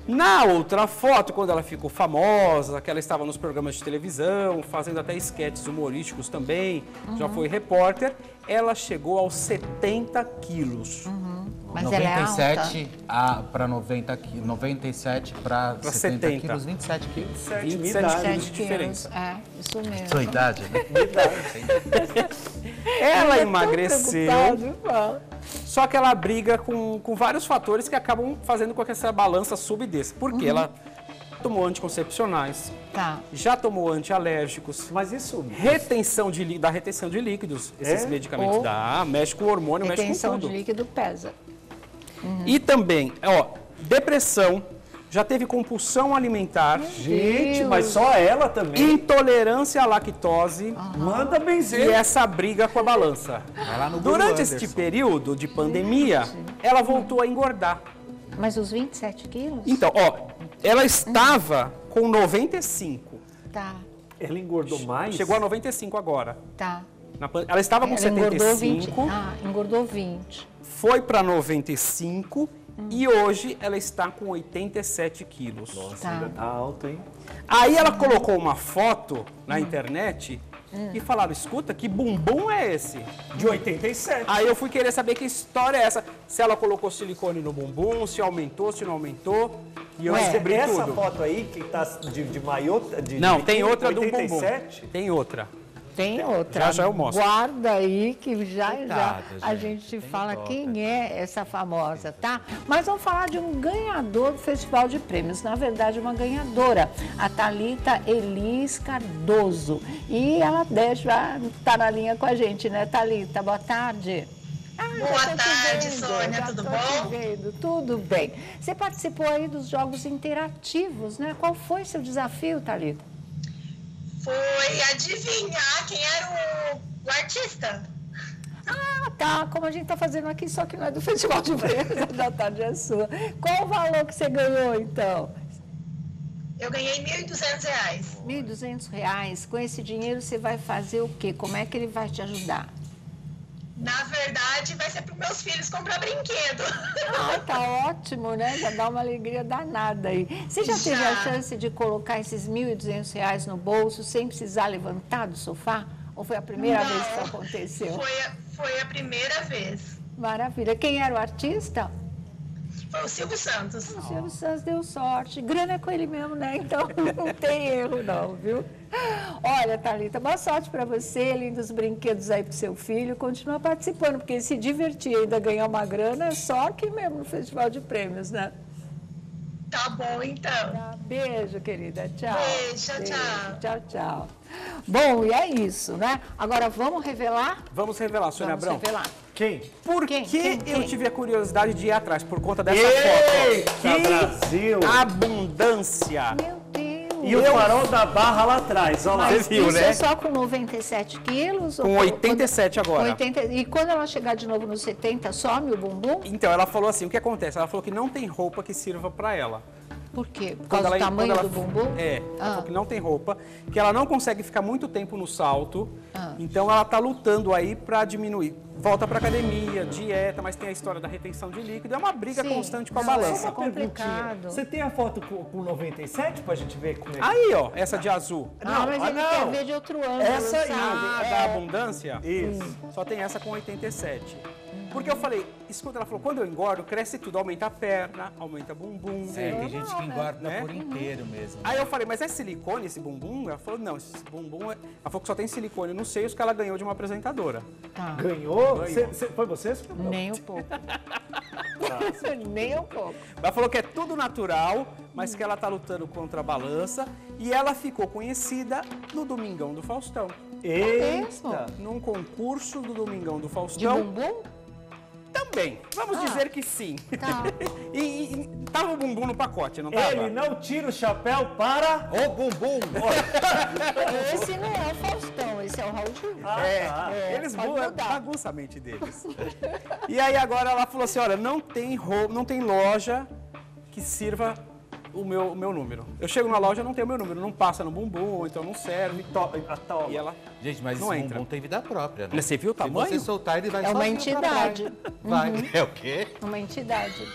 Speaker 5: Na outra foto, quando ela ficou famosa, que ela estava nos programas de televisão, fazendo até esquetes humorísticos também, já foi repórter, ela chegou aos 70 quilos.
Speaker 2: Mas ela é alta.
Speaker 3: 97 a, para 90 quilos. 97 para
Speaker 5: Pra
Speaker 3: 70
Speaker 5: 70.
Speaker 3: quilos, 27 quilos.
Speaker 4: 27,
Speaker 5: 27
Speaker 4: minha idade.
Speaker 5: quilos.
Speaker 2: 7
Speaker 5: de diferença.
Speaker 2: quilos. É, isso mesmo.
Speaker 3: Sua idade, né?
Speaker 5: Ela
Speaker 2: Tão
Speaker 5: emagreceu, só que ela briga com, com vários fatores que acabam fazendo com que essa balança suba e desça. Porque ela tomou anticoncepcionais,
Speaker 2: Tá.
Speaker 5: já tomou antialérgicos,
Speaker 4: Mas isso.
Speaker 5: retenção de, da retenção de líquidos, esses
Speaker 4: É?
Speaker 5: medicamentos.
Speaker 2: Ou
Speaker 5: Dá, mexe com o hormônio, mexe com
Speaker 2: Retenção de
Speaker 5: tudo.
Speaker 2: líquido pesa.
Speaker 5: E também, ó, depressão, já teve compulsão alimentar,
Speaker 4: Gente, mas só ela também.
Speaker 5: intolerância à lactose
Speaker 4: Manda
Speaker 5: e
Speaker 4: benzer.
Speaker 5: essa briga com a balança.
Speaker 3: Vai lá no Google
Speaker 5: Durante este período de pandemia, ela voltou a engordar.
Speaker 2: Mas os 27 quilos?
Speaker 5: Então, ó, ela estava com 95.
Speaker 2: Tá,
Speaker 4: Ela engordou mais?
Speaker 5: Chegou a 95 agora.
Speaker 2: tá.
Speaker 5: Na ela estava com
Speaker 2: Ela engordou 20.
Speaker 5: 75,
Speaker 2: Ah, engordou 20.
Speaker 5: foi para 95 e hoje ela está com 87 quilos.
Speaker 2: Tá.
Speaker 4: Ainda tá alto, hein?
Speaker 5: Aí ela colocou uma foto na internet e falaram: escuta, que bumbum é esse?
Speaker 4: De 87.
Speaker 5: Aí eu fui querer saber que história é essa. Se ela colocou silicone no bumbum, se aumentou, se não aumentou. E eu
Speaker 2: Ué,
Speaker 5: descobri
Speaker 4: Essa
Speaker 5: tudo.
Speaker 4: foto aí que tá de, de maiô. De,
Speaker 5: Não,
Speaker 4: de
Speaker 5: tem outra do bumbum.
Speaker 4: 87?
Speaker 5: Tem outra.
Speaker 2: Tem outra.
Speaker 5: Já, já eu mostro.
Speaker 2: Guarda aí que já
Speaker 3: Coitada,
Speaker 2: já a
Speaker 3: gente,
Speaker 2: fala
Speaker 3: dó,
Speaker 2: quem é essa famosa, tá? Mas vamos falar de um ganhador do Festival de Prêmios. Na verdade, uma ganhadora, a Thalita Elis Cardoso. E ela deve, já tá na linha com a gente, né, Thalita? Boa tarde.
Speaker 11: Boa
Speaker 2: tô te
Speaker 11: tarde,
Speaker 2: vendo,
Speaker 11: Sônia, tudo bom?
Speaker 2: vendo, tudo bem. Você participou aí dos jogos interativos, né? Qual foi seu desafio, Thalita?
Speaker 11: Foi adivinhar quem era o, o artista.
Speaker 2: Ah, tá, como a gente tá fazendo aqui, só que não é do Festival de Prêmios, a da tarde é sua. Qual o valor que você ganhou, então?
Speaker 11: Eu ganhei 1.200 reais.
Speaker 2: 1.200 reais. Com esse dinheiro você vai fazer o quê? Como é que ele vai te ajudar?
Speaker 11: Na verdade, vai ser para meus filhos comprar brinquedo.
Speaker 2: Ah, tá ótimo, né? Já dá uma alegria danada aí. Você já, teve a
Speaker 11: Já.
Speaker 2: chance de colocar esses 1.200 reais no bolso sem precisar levantar do sofá? Ou foi a primeira
Speaker 11: Não,
Speaker 2: vez que isso aconteceu?
Speaker 11: Foi a, foi a primeira vez.
Speaker 2: Maravilha. Quem era o artista?
Speaker 11: Foi o Silvio Santos.
Speaker 2: O Silvio Santos deu sorte. Grana é com ele mesmo, né? Então não tem erro, não, viu? Olha, Thalita, boa sorte para você, lindos brinquedos aí pro seu filho. Continua participando, porque se divertir e ainda ganhar uma grana é só aqui mesmo no Festival de Prêmios, né?
Speaker 11: Tá bom, então.
Speaker 2: Tá, beijo, querida. Tchau.
Speaker 11: Beijo, tchau, tchau.
Speaker 2: Tchau, tchau. Bom, e é isso, né? Agora vamos revelar?
Speaker 5: Vamos revelar, Sônia
Speaker 2: Vamos
Speaker 5: Abrão.
Speaker 2: revelar.
Speaker 4: Quem?
Speaker 5: Por
Speaker 2: Quem?
Speaker 5: que
Speaker 2: Quem?
Speaker 5: eu
Speaker 2: Quem?
Speaker 5: tive a curiosidade de ir atrás? Por conta dessa
Speaker 4: Eita,
Speaker 5: foto. Que
Speaker 4: Brasil!
Speaker 5: abundância!
Speaker 2: Meu Deus.
Speaker 4: E o farol da barra lá atrás, olha lá.
Speaker 2: Mas
Speaker 5: viu,
Speaker 2: isso
Speaker 5: né?
Speaker 2: é só com 97 quilos? ou
Speaker 5: Com 87
Speaker 2: com
Speaker 5: agora.
Speaker 2: 80 E quando ela chegar de novo nos 70, some o bumbum?
Speaker 5: Então, ela falou assim, o que acontece? Ela falou que não tem roupa que sirva pra ela.
Speaker 2: Por quê? Por
Speaker 5: Quando
Speaker 2: causa do
Speaker 5: ela-
Speaker 2: tamanho
Speaker 5: quando
Speaker 2: do
Speaker 5: ela-
Speaker 2: bumbum?
Speaker 5: É, ela
Speaker 2: Ah.
Speaker 5: falou que não tem roupa, que ela não consegue ficar muito tempo no salto,
Speaker 2: Ah.
Speaker 5: então ela tá lutando aí pra diminuir. Volta pra academia, dieta, mas tem a história da retenção de líquido, é uma briga
Speaker 2: Sim.
Speaker 5: constante com a
Speaker 2: Não,
Speaker 5: balança.
Speaker 2: é complicado.
Speaker 4: Você tem a foto com, com 97 pra gente ver como é.
Speaker 5: Aí, ó, essa de azul.
Speaker 2: Ah, mas
Speaker 4: ah,
Speaker 2: ele
Speaker 4: não.
Speaker 2: quer ver de outro ângulo,
Speaker 4: Essa aí.
Speaker 2: É.
Speaker 5: da abundância?
Speaker 4: Isso.
Speaker 5: Só tem essa com 87. Porque eu falei, escuta, ela falou, quando eu engordo, cresce tudo, aumenta a perna, aumenta bumbum.
Speaker 3: É, tem gente que engorda
Speaker 5: Né?
Speaker 3: por inteiro mesmo.
Speaker 5: Aí eu falei, mas é silicone esse bumbum? Ela falou, não, esse bumbum é... Ela falou que só tem silicone nos seios que ela ganhou de uma apresentadora.
Speaker 2: Tá.
Speaker 4: Ganhou?
Speaker 5: Ganhou.
Speaker 4: Cê- cê- foi você?
Speaker 2: Nem um pouco. Nem um pouco.
Speaker 5: Ela falou que é tudo natural, mas que ela tá lutando contra a balança. E ela ficou conhecida no Domingão do Faustão.
Speaker 4: Eita!
Speaker 5: Num concurso do Domingão do
Speaker 2: De
Speaker 5: Faustão.
Speaker 2: bumbum?
Speaker 5: Também. Vamos
Speaker 2: Ah.
Speaker 5: dizer que sim.
Speaker 2: Tá.
Speaker 5: e, e- e tava o bumbum no pacote, não tava?
Speaker 4: Ele não tira o chapéu para...
Speaker 3: Ô, bumbum!
Speaker 2: Esse não é o Faustão, esse é o Raul Gil.
Speaker 5: É,
Speaker 2: É,
Speaker 5: eles
Speaker 2: pode
Speaker 5: bu-
Speaker 2: mudar.
Speaker 5: bagunçam a mente deles. e aí agora ela falou assim, olha, não tem roupa, não tem loja que sirva o meu, o meu número. Eu chego na loja, não tem o meu número, não passa no bumbum, então não serve.
Speaker 4: To- a tola.
Speaker 5: E ela
Speaker 3: Gente, mas
Speaker 5: Não
Speaker 3: esse
Speaker 5: entra.
Speaker 3: bumbum tem vida própria, né?
Speaker 5: Você viu o tamanho?
Speaker 3: Se você soltar, ele vai
Speaker 2: É uma
Speaker 3: sozinho pra
Speaker 2: entidade.
Speaker 3: praia. Vai. É o quê?
Speaker 2: Uma entidade.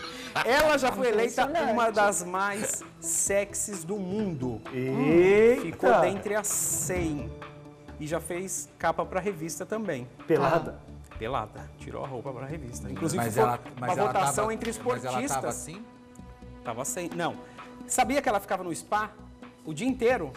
Speaker 5: Ela já foi eleita
Speaker 2: Impressionante.
Speaker 5: uma das mais sexys do mundo.
Speaker 4: Eita!
Speaker 5: Ficou dentre as 100. E já fez capa pra revista também.
Speaker 4: Pelada.
Speaker 5: Pelada. Tirou a roupa pra revista. Inclusive
Speaker 3: Mas
Speaker 5: foi
Speaker 3: ela, mas
Speaker 5: uma
Speaker 3: ela
Speaker 5: votação
Speaker 3: tava,
Speaker 5: entre
Speaker 3: Mas ela tava assim?
Speaker 5: Tava sem. Não. Sabia que ela ficava no spa o dia inteiro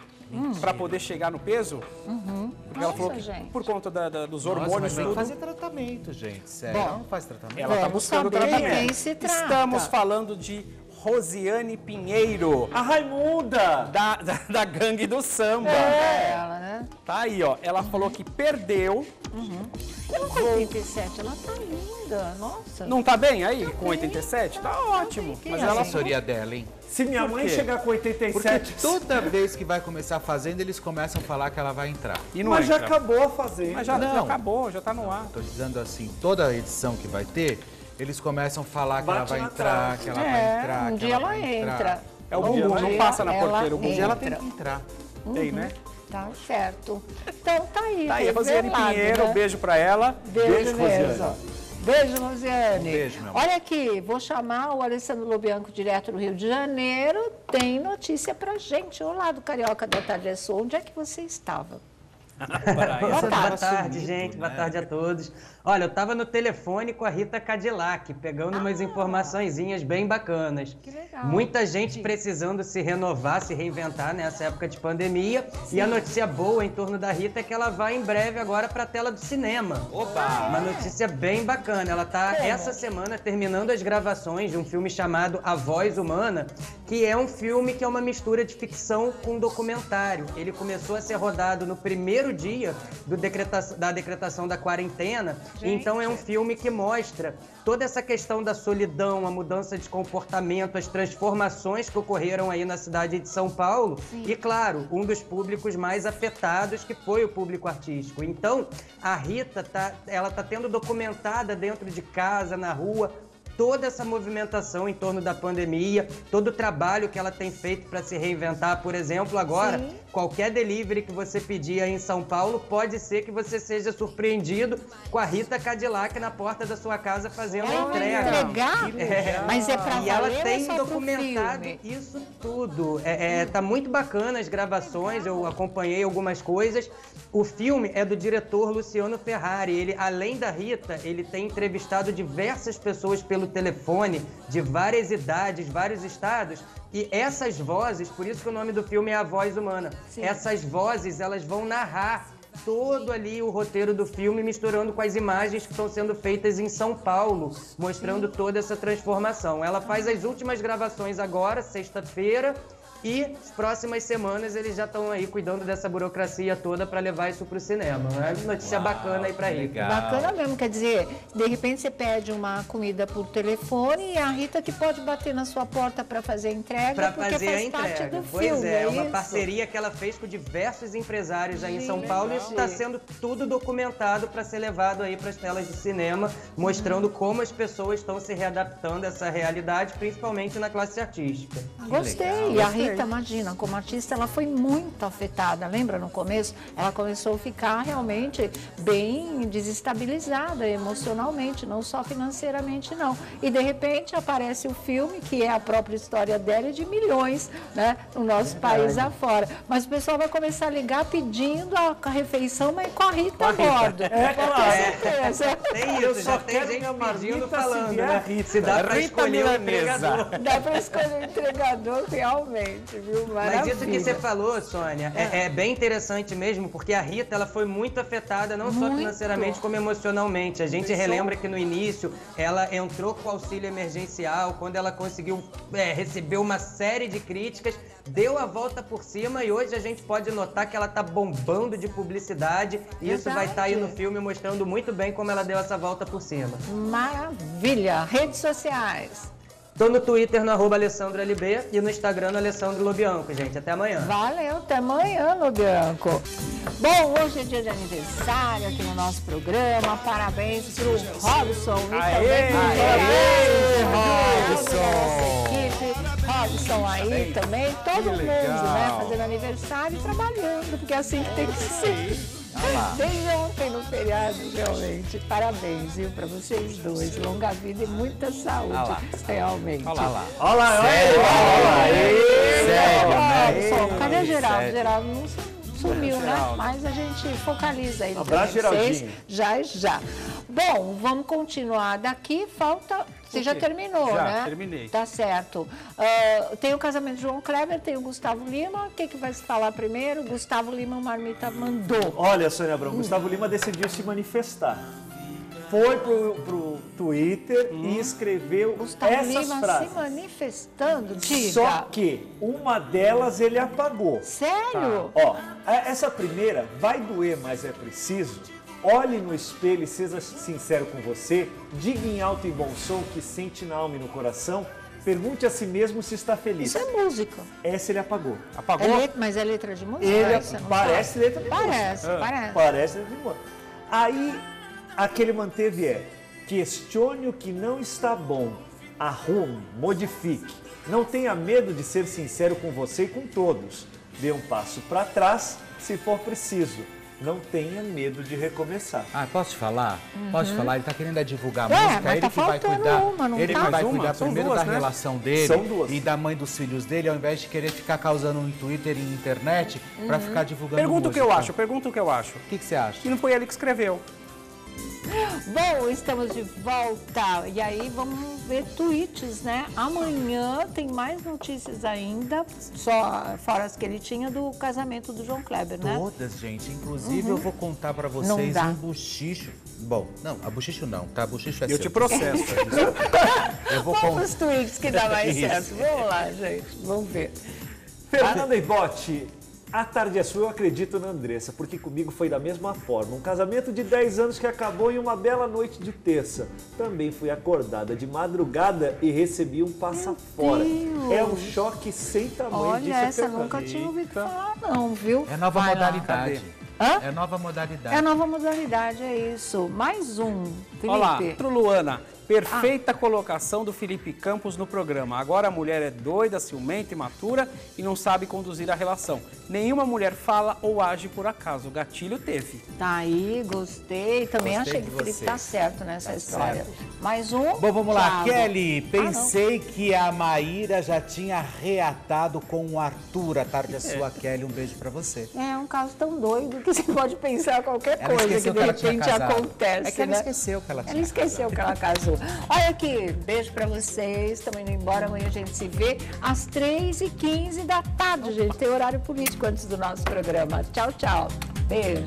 Speaker 5: pra poder chegar no peso? Porque ela
Speaker 2: Nossa,
Speaker 5: falou que
Speaker 2: gente.
Speaker 5: por conta da- da- dos
Speaker 3: Nossa,
Speaker 5: hormônios
Speaker 3: mas tem que
Speaker 5: tudo.
Speaker 3: fazer tratamento, gente. Sério.
Speaker 2: Bom,
Speaker 3: ela não faz tratamento.
Speaker 5: Ela tá
Speaker 2: Vamos
Speaker 5: buscando tratamento.
Speaker 2: quem se trata.
Speaker 5: Estamos falando de Rosiane Pinheiro,
Speaker 4: A Raimunda!
Speaker 5: da, da, da gangue do samba.
Speaker 2: É ela, né?
Speaker 5: Tá aí, ó. Ela falou que perdeu.
Speaker 2: Ela com 87, ela tá linda. Nossa.
Speaker 5: Não tá bem aí com 87? Tá ótimo.
Speaker 2: Quem
Speaker 5: Mas
Speaker 2: é
Speaker 3: a
Speaker 5: ela
Speaker 3: assessoria dela, hein?
Speaker 4: Se minha
Speaker 5: Por
Speaker 4: mãe
Speaker 5: quê?
Speaker 4: chegar com
Speaker 3: Porque
Speaker 4: 87...
Speaker 3: toda vez que vai começar fazendo, eles começam a falar que ela vai entrar.
Speaker 5: E não
Speaker 4: Mas já
Speaker 5: entra.
Speaker 4: acabou a fazenda.
Speaker 5: Mas já, já
Speaker 3: Não.
Speaker 5: acabou, já tá no ar.
Speaker 3: Tô dizendo assim, toda edição que vai ter, eles começam a falar que
Speaker 4: Bate
Speaker 3: ela vai entrar, que ela vai
Speaker 2: É,
Speaker 3: entrar.
Speaker 2: um
Speaker 3: que
Speaker 2: dia ela entra.
Speaker 5: É o
Speaker 2: Um
Speaker 5: bumbum, não passa na porteira o
Speaker 3: Um
Speaker 5: bumbum.
Speaker 3: dia ela tem que entrar.
Speaker 5: Tem, né?
Speaker 2: Tá certo. Então tá aí.
Speaker 5: Tá aí, a Rosiane Pinheiro,
Speaker 2: né?
Speaker 5: beijo pra ela.
Speaker 2: Beijo,
Speaker 4: Beijo. Rosiane.
Speaker 2: Beijo, Rosiane.
Speaker 3: Beijo, meu amor.
Speaker 2: Olha aqui, vou chamar o Alessandro Lobianco, direto do Rio de Janeiro. Tem notícia pra gente. Olá, do Carioca da Tarde é Sul. Onde é que você estava? Boa
Speaker 12: Boa
Speaker 2: tarde.
Speaker 12: tarde, gente. Boa tarde a todos. Olha, eu tava no telefone com a Rita Cadillac, pegando umas informaçõezinhas bem bacanas.
Speaker 2: Que legal.
Speaker 12: Muita gente precisando se renovar, se reinventar nessa época de pandemia. E a notícia boa em torno da Rita é que ela vai em breve agora pra tela do cinema. Opa! Uma notícia bem bacana. Ela tá essa semana terminando as gravações de um filme chamado A Voz Humana, que é um filme que é uma mistura de ficção com documentário. Ele começou a ser rodado no primeiro primeiro dia do decreta- da decretação da quarentena. Então é um filme que mostra toda essa questão da solidão, a mudança de comportamento, as transformações que ocorreram aí na cidade de São Paulo. E claro, um dos públicos mais afetados que foi o público artístico. Então, a Rita tá, ela tá tendo documentada dentro de casa, na rua, toda essa movimentação em torno da pandemia, todo o trabalho que ela tem feito para se reinventar. Por exemplo, agora,
Speaker 2: Sim.
Speaker 12: qualquer delivery que você pedir aí em São Paulo, pode ser que você seja surpreendido com a Rita Cadillac na porta da sua casa fazendo a
Speaker 2: Ela vai
Speaker 12: entrega.
Speaker 2: entregar?
Speaker 12: É.
Speaker 2: Mas é pra
Speaker 12: E ela
Speaker 2: é
Speaker 12: tem
Speaker 2: pro
Speaker 12: documentado isso tudo. É, é, tá muito bacana as gravações, eu acompanhei algumas coisas. O filme é do diretor Luciano Ferrari. Ele, além da Rita, ele tem entrevistado diversas pessoas pelo telefone, de várias idades, vários estados. E essas vozes, por isso que o nome do filme é A Voz Humana. Essas vozes, elas vão narrar todo ali o roteiro do filme, misturando com as imagens que estão sendo feitas em São Paulo, mostrando toda essa transformação. Ela faz as últimas gravações agora, sexta-feira, e as próximas semanas eles já estão aí cuidando dessa burocracia toda para levar isso pro cinema. É uma notícia bacana aí pra Rita.
Speaker 2: Bacana mesmo, quer dizer, de repente você pede uma comida por telefone e a Rita que pode bater na sua porta para fazer a entrega,
Speaker 12: Pra
Speaker 2: porque
Speaker 12: fazer a
Speaker 2: faz parte
Speaker 12: entrega.
Speaker 2: do
Speaker 12: Pois
Speaker 2: filme.
Speaker 12: é, uma
Speaker 2: isso?
Speaker 12: parceria que ela fez com diversos empresários aí em São
Speaker 2: Gente.
Speaker 12: Paulo e isso está sendo tudo documentado para ser levado aí para as telas de cinema, mostrando como as pessoas estão se readaptando a essa realidade, principalmente na classe artística.
Speaker 2: Gostei. E a Rita, imagina, como artista, ela foi muito afetada. Lembra no começo? Ela começou a ficar realmente bem desestabilizada emocionalmente, não só financeiramente, não. E de repente aparece o filme, que é a própria história dela e de milhões, né? No nosso país afora. Mas o pessoal vai começar a ligar pedindo a, a refeição, mas com a Rita a bordo.
Speaker 4: É,
Speaker 2: Com
Speaker 4: claro.
Speaker 2: certeza.
Speaker 12: Tem
Speaker 4: Eu
Speaker 12: isso,
Speaker 4: só
Speaker 12: já tem gente pedindo
Speaker 4: se
Speaker 12: falando, né?
Speaker 4: Rita.
Speaker 12: Se dá para
Speaker 3: Rita
Speaker 12: escolher o
Speaker 3: Milanesa.
Speaker 12: entregador.
Speaker 2: Dá para escolher o entregador realmente, viu? Maravilha.
Speaker 12: Mas isso que você falou, Sônia, é, é bem interessante mesmo, porque a Rita ela foi muito afetada, não só
Speaker 2: Muito.
Speaker 12: financeiramente, como emocionalmente. A gente relembra que no início ela entrou com o auxílio emergencial, quando ela conseguiu é, receber uma série de críticas, deu a volta por cima e hoje a gente pode notar que ela tá bombando de publicidade e isso vai estar aí no filme mostrando muito bem como ela deu essa volta por cima.
Speaker 2: Maravilha. Redes sociais.
Speaker 12: Tô no Twitter no arroba Alessandro LB e no Instagram no Alessandro Lobianco, gente. Até amanhã.
Speaker 2: Valeu, até amanhã, no Bianco. Bom, hoje é dia de aniversário aqui no nosso programa. Parabéns pro Robson e também pro Robson. Nossa equipe. Robson aí também, todo mundo, né? Fazendo aniversário e trabalhando, porque é assim que tem que ser. Desde ontem no feriado, realmente. Parabéns, viu, pra vocês dois. Longa vida e muita saúde,
Speaker 3: Olha lá.
Speaker 2: realmente.
Speaker 3: Olha lá, lá.
Speaker 4: Olha lá, olha
Speaker 3: Sério?
Speaker 4: lá.
Speaker 3: Sério, né?
Speaker 2: Cadê Geraldo? Geraldo não sumiu, né? Mas a gente focaliza ele.
Speaker 4: Abraço,
Speaker 2: pra vocês
Speaker 4: Geraldinho.
Speaker 2: Já, já. Bom, vamos continuar daqui. Falta. Você já terminou,
Speaker 5: Já,
Speaker 2: né?
Speaker 5: terminei.
Speaker 2: Tá certo. Ah, tem o casamento de João Kleber, tem o Gustavo Lima. O que, que vai se falar primeiro? Gustavo Lima, o Marmita mandou.
Speaker 4: Olha, Sônia Abrão, Gustavo Lima decidiu se manifestar. Foi pro, pro Twitter e escreveu
Speaker 2: Gustavo
Speaker 4: essas
Speaker 2: Lima
Speaker 4: frases.
Speaker 2: se manifestando. Diga.
Speaker 4: Só que uma delas ele apagou.
Speaker 2: Sério?
Speaker 4: Ó, a- essa primeira vai doer, mas é preciso. Olhe no espelho e seja sincero com você. Diga em alto e bom som o que sente na alma e no coração. Pergunte a si mesmo se está feliz.
Speaker 2: Isso é música.
Speaker 4: Essa ele apagou.
Speaker 5: Apagou?
Speaker 2: É let- mas é letra de música?
Speaker 4: Ele parece letra de música.
Speaker 2: Parece,
Speaker 4: Ah,
Speaker 2: parece.
Speaker 4: Parece letra de música. Aí, a que ele manteve é: questione o que não está bom, arrume, modifique. Não tenha medo de ser sincero com você e com todos. Dê um passo para trás se for preciso. Não tenha medo de recomeçar.
Speaker 3: Ah, posso te falar? Posso te falar? Ele tá querendo divulgar a
Speaker 2: Ué,
Speaker 3: música,
Speaker 2: mas
Speaker 3: ele
Speaker 2: tá
Speaker 3: que vai cuidar.
Speaker 2: uma, não
Speaker 3: ele
Speaker 2: tá?
Speaker 3: que vai
Speaker 5: Mais uma?
Speaker 3: cuidar
Speaker 5: São
Speaker 3: primeiro
Speaker 5: duas,
Speaker 3: da
Speaker 5: né?
Speaker 3: relação dele
Speaker 4: São duas.
Speaker 3: e da mãe dos filhos dele, ao invés de querer ficar causando no Twitter e internet pra ficar divulgando
Speaker 5: Pergunta o que eu acho, pergunta o que eu acho.
Speaker 3: O que, que você acha?
Speaker 5: Que não foi ele que escreveu.
Speaker 2: Bom, estamos de volta. E aí vamos ver tweets, né? Amanhã tem mais notícias ainda, só fora as que ele tinha do casamento do João Kleber, né?
Speaker 3: Todas, gente. Inclusive, eu vou contar pra
Speaker 2: Não
Speaker 3: vocês um buchicho. Bom, não, a buchicho não, tá? Buchicho é
Speaker 5: Eu
Speaker 3: seu.
Speaker 5: te processo.
Speaker 3: Eu vou contar.
Speaker 2: os tweets que dá mais certo. Vamos lá, gente. Vamos ver.
Speaker 4: Fernanda Ibote, A tarde é sua, eu acredito na Andressa, porque comigo foi da mesma forma. Um casamento de 10 anos que acabou em uma bela noite de terça. Também fui acordada de madrugada e recebi um passa fora.
Speaker 2: Deus.
Speaker 4: É um choque sem tamanho
Speaker 2: Olha,
Speaker 4: disse
Speaker 2: essa
Speaker 4: Fernanda.
Speaker 2: nunca tinha ouvido falar, não, viu?
Speaker 3: É nova
Speaker 2: Vai lá.
Speaker 3: modalidade.
Speaker 2: Hã?
Speaker 3: É nova modalidade.
Speaker 2: É nova modalidade, é isso. Mais um, Felipe.
Speaker 5: Olha lá, pro Luana. Perfeita colocação do Felipe Campos no programa. Agora a mulher é doida, ciumenta, imatura e não sabe conduzir a relação. Nenhuma mulher fala ou age por acaso. O gatilho teve.
Speaker 2: Tá aí, gostei. Também
Speaker 3: Gostei
Speaker 2: achei que o Felipe tá certo nessa
Speaker 3: Tá
Speaker 2: história.
Speaker 3: certo.
Speaker 2: Mais um.
Speaker 3: Bom, vamos lá.
Speaker 2: Thiago.
Speaker 3: Kelly,
Speaker 2: Ah,
Speaker 3: pensei que a Maíra já tinha reatado com o Arthur. A tarde é sua, Kelly. Um beijo pra você.
Speaker 2: É um caso tão doido que você pode pensar qualquer
Speaker 3: Ela
Speaker 2: coisa que de
Speaker 3: que
Speaker 2: repente
Speaker 3: casado.
Speaker 2: acontece.
Speaker 3: É que ela
Speaker 2: né?
Speaker 3: esqueceu que ela tinha
Speaker 2: Ela esqueceu que ela casou. Olha aqui, beijo pra vocês. Estamos indo embora. Amanhã a gente se vê às 3h15 da tarde, gente. Tem horário político antes do nosso programa. Tchau, tchau. Beijo.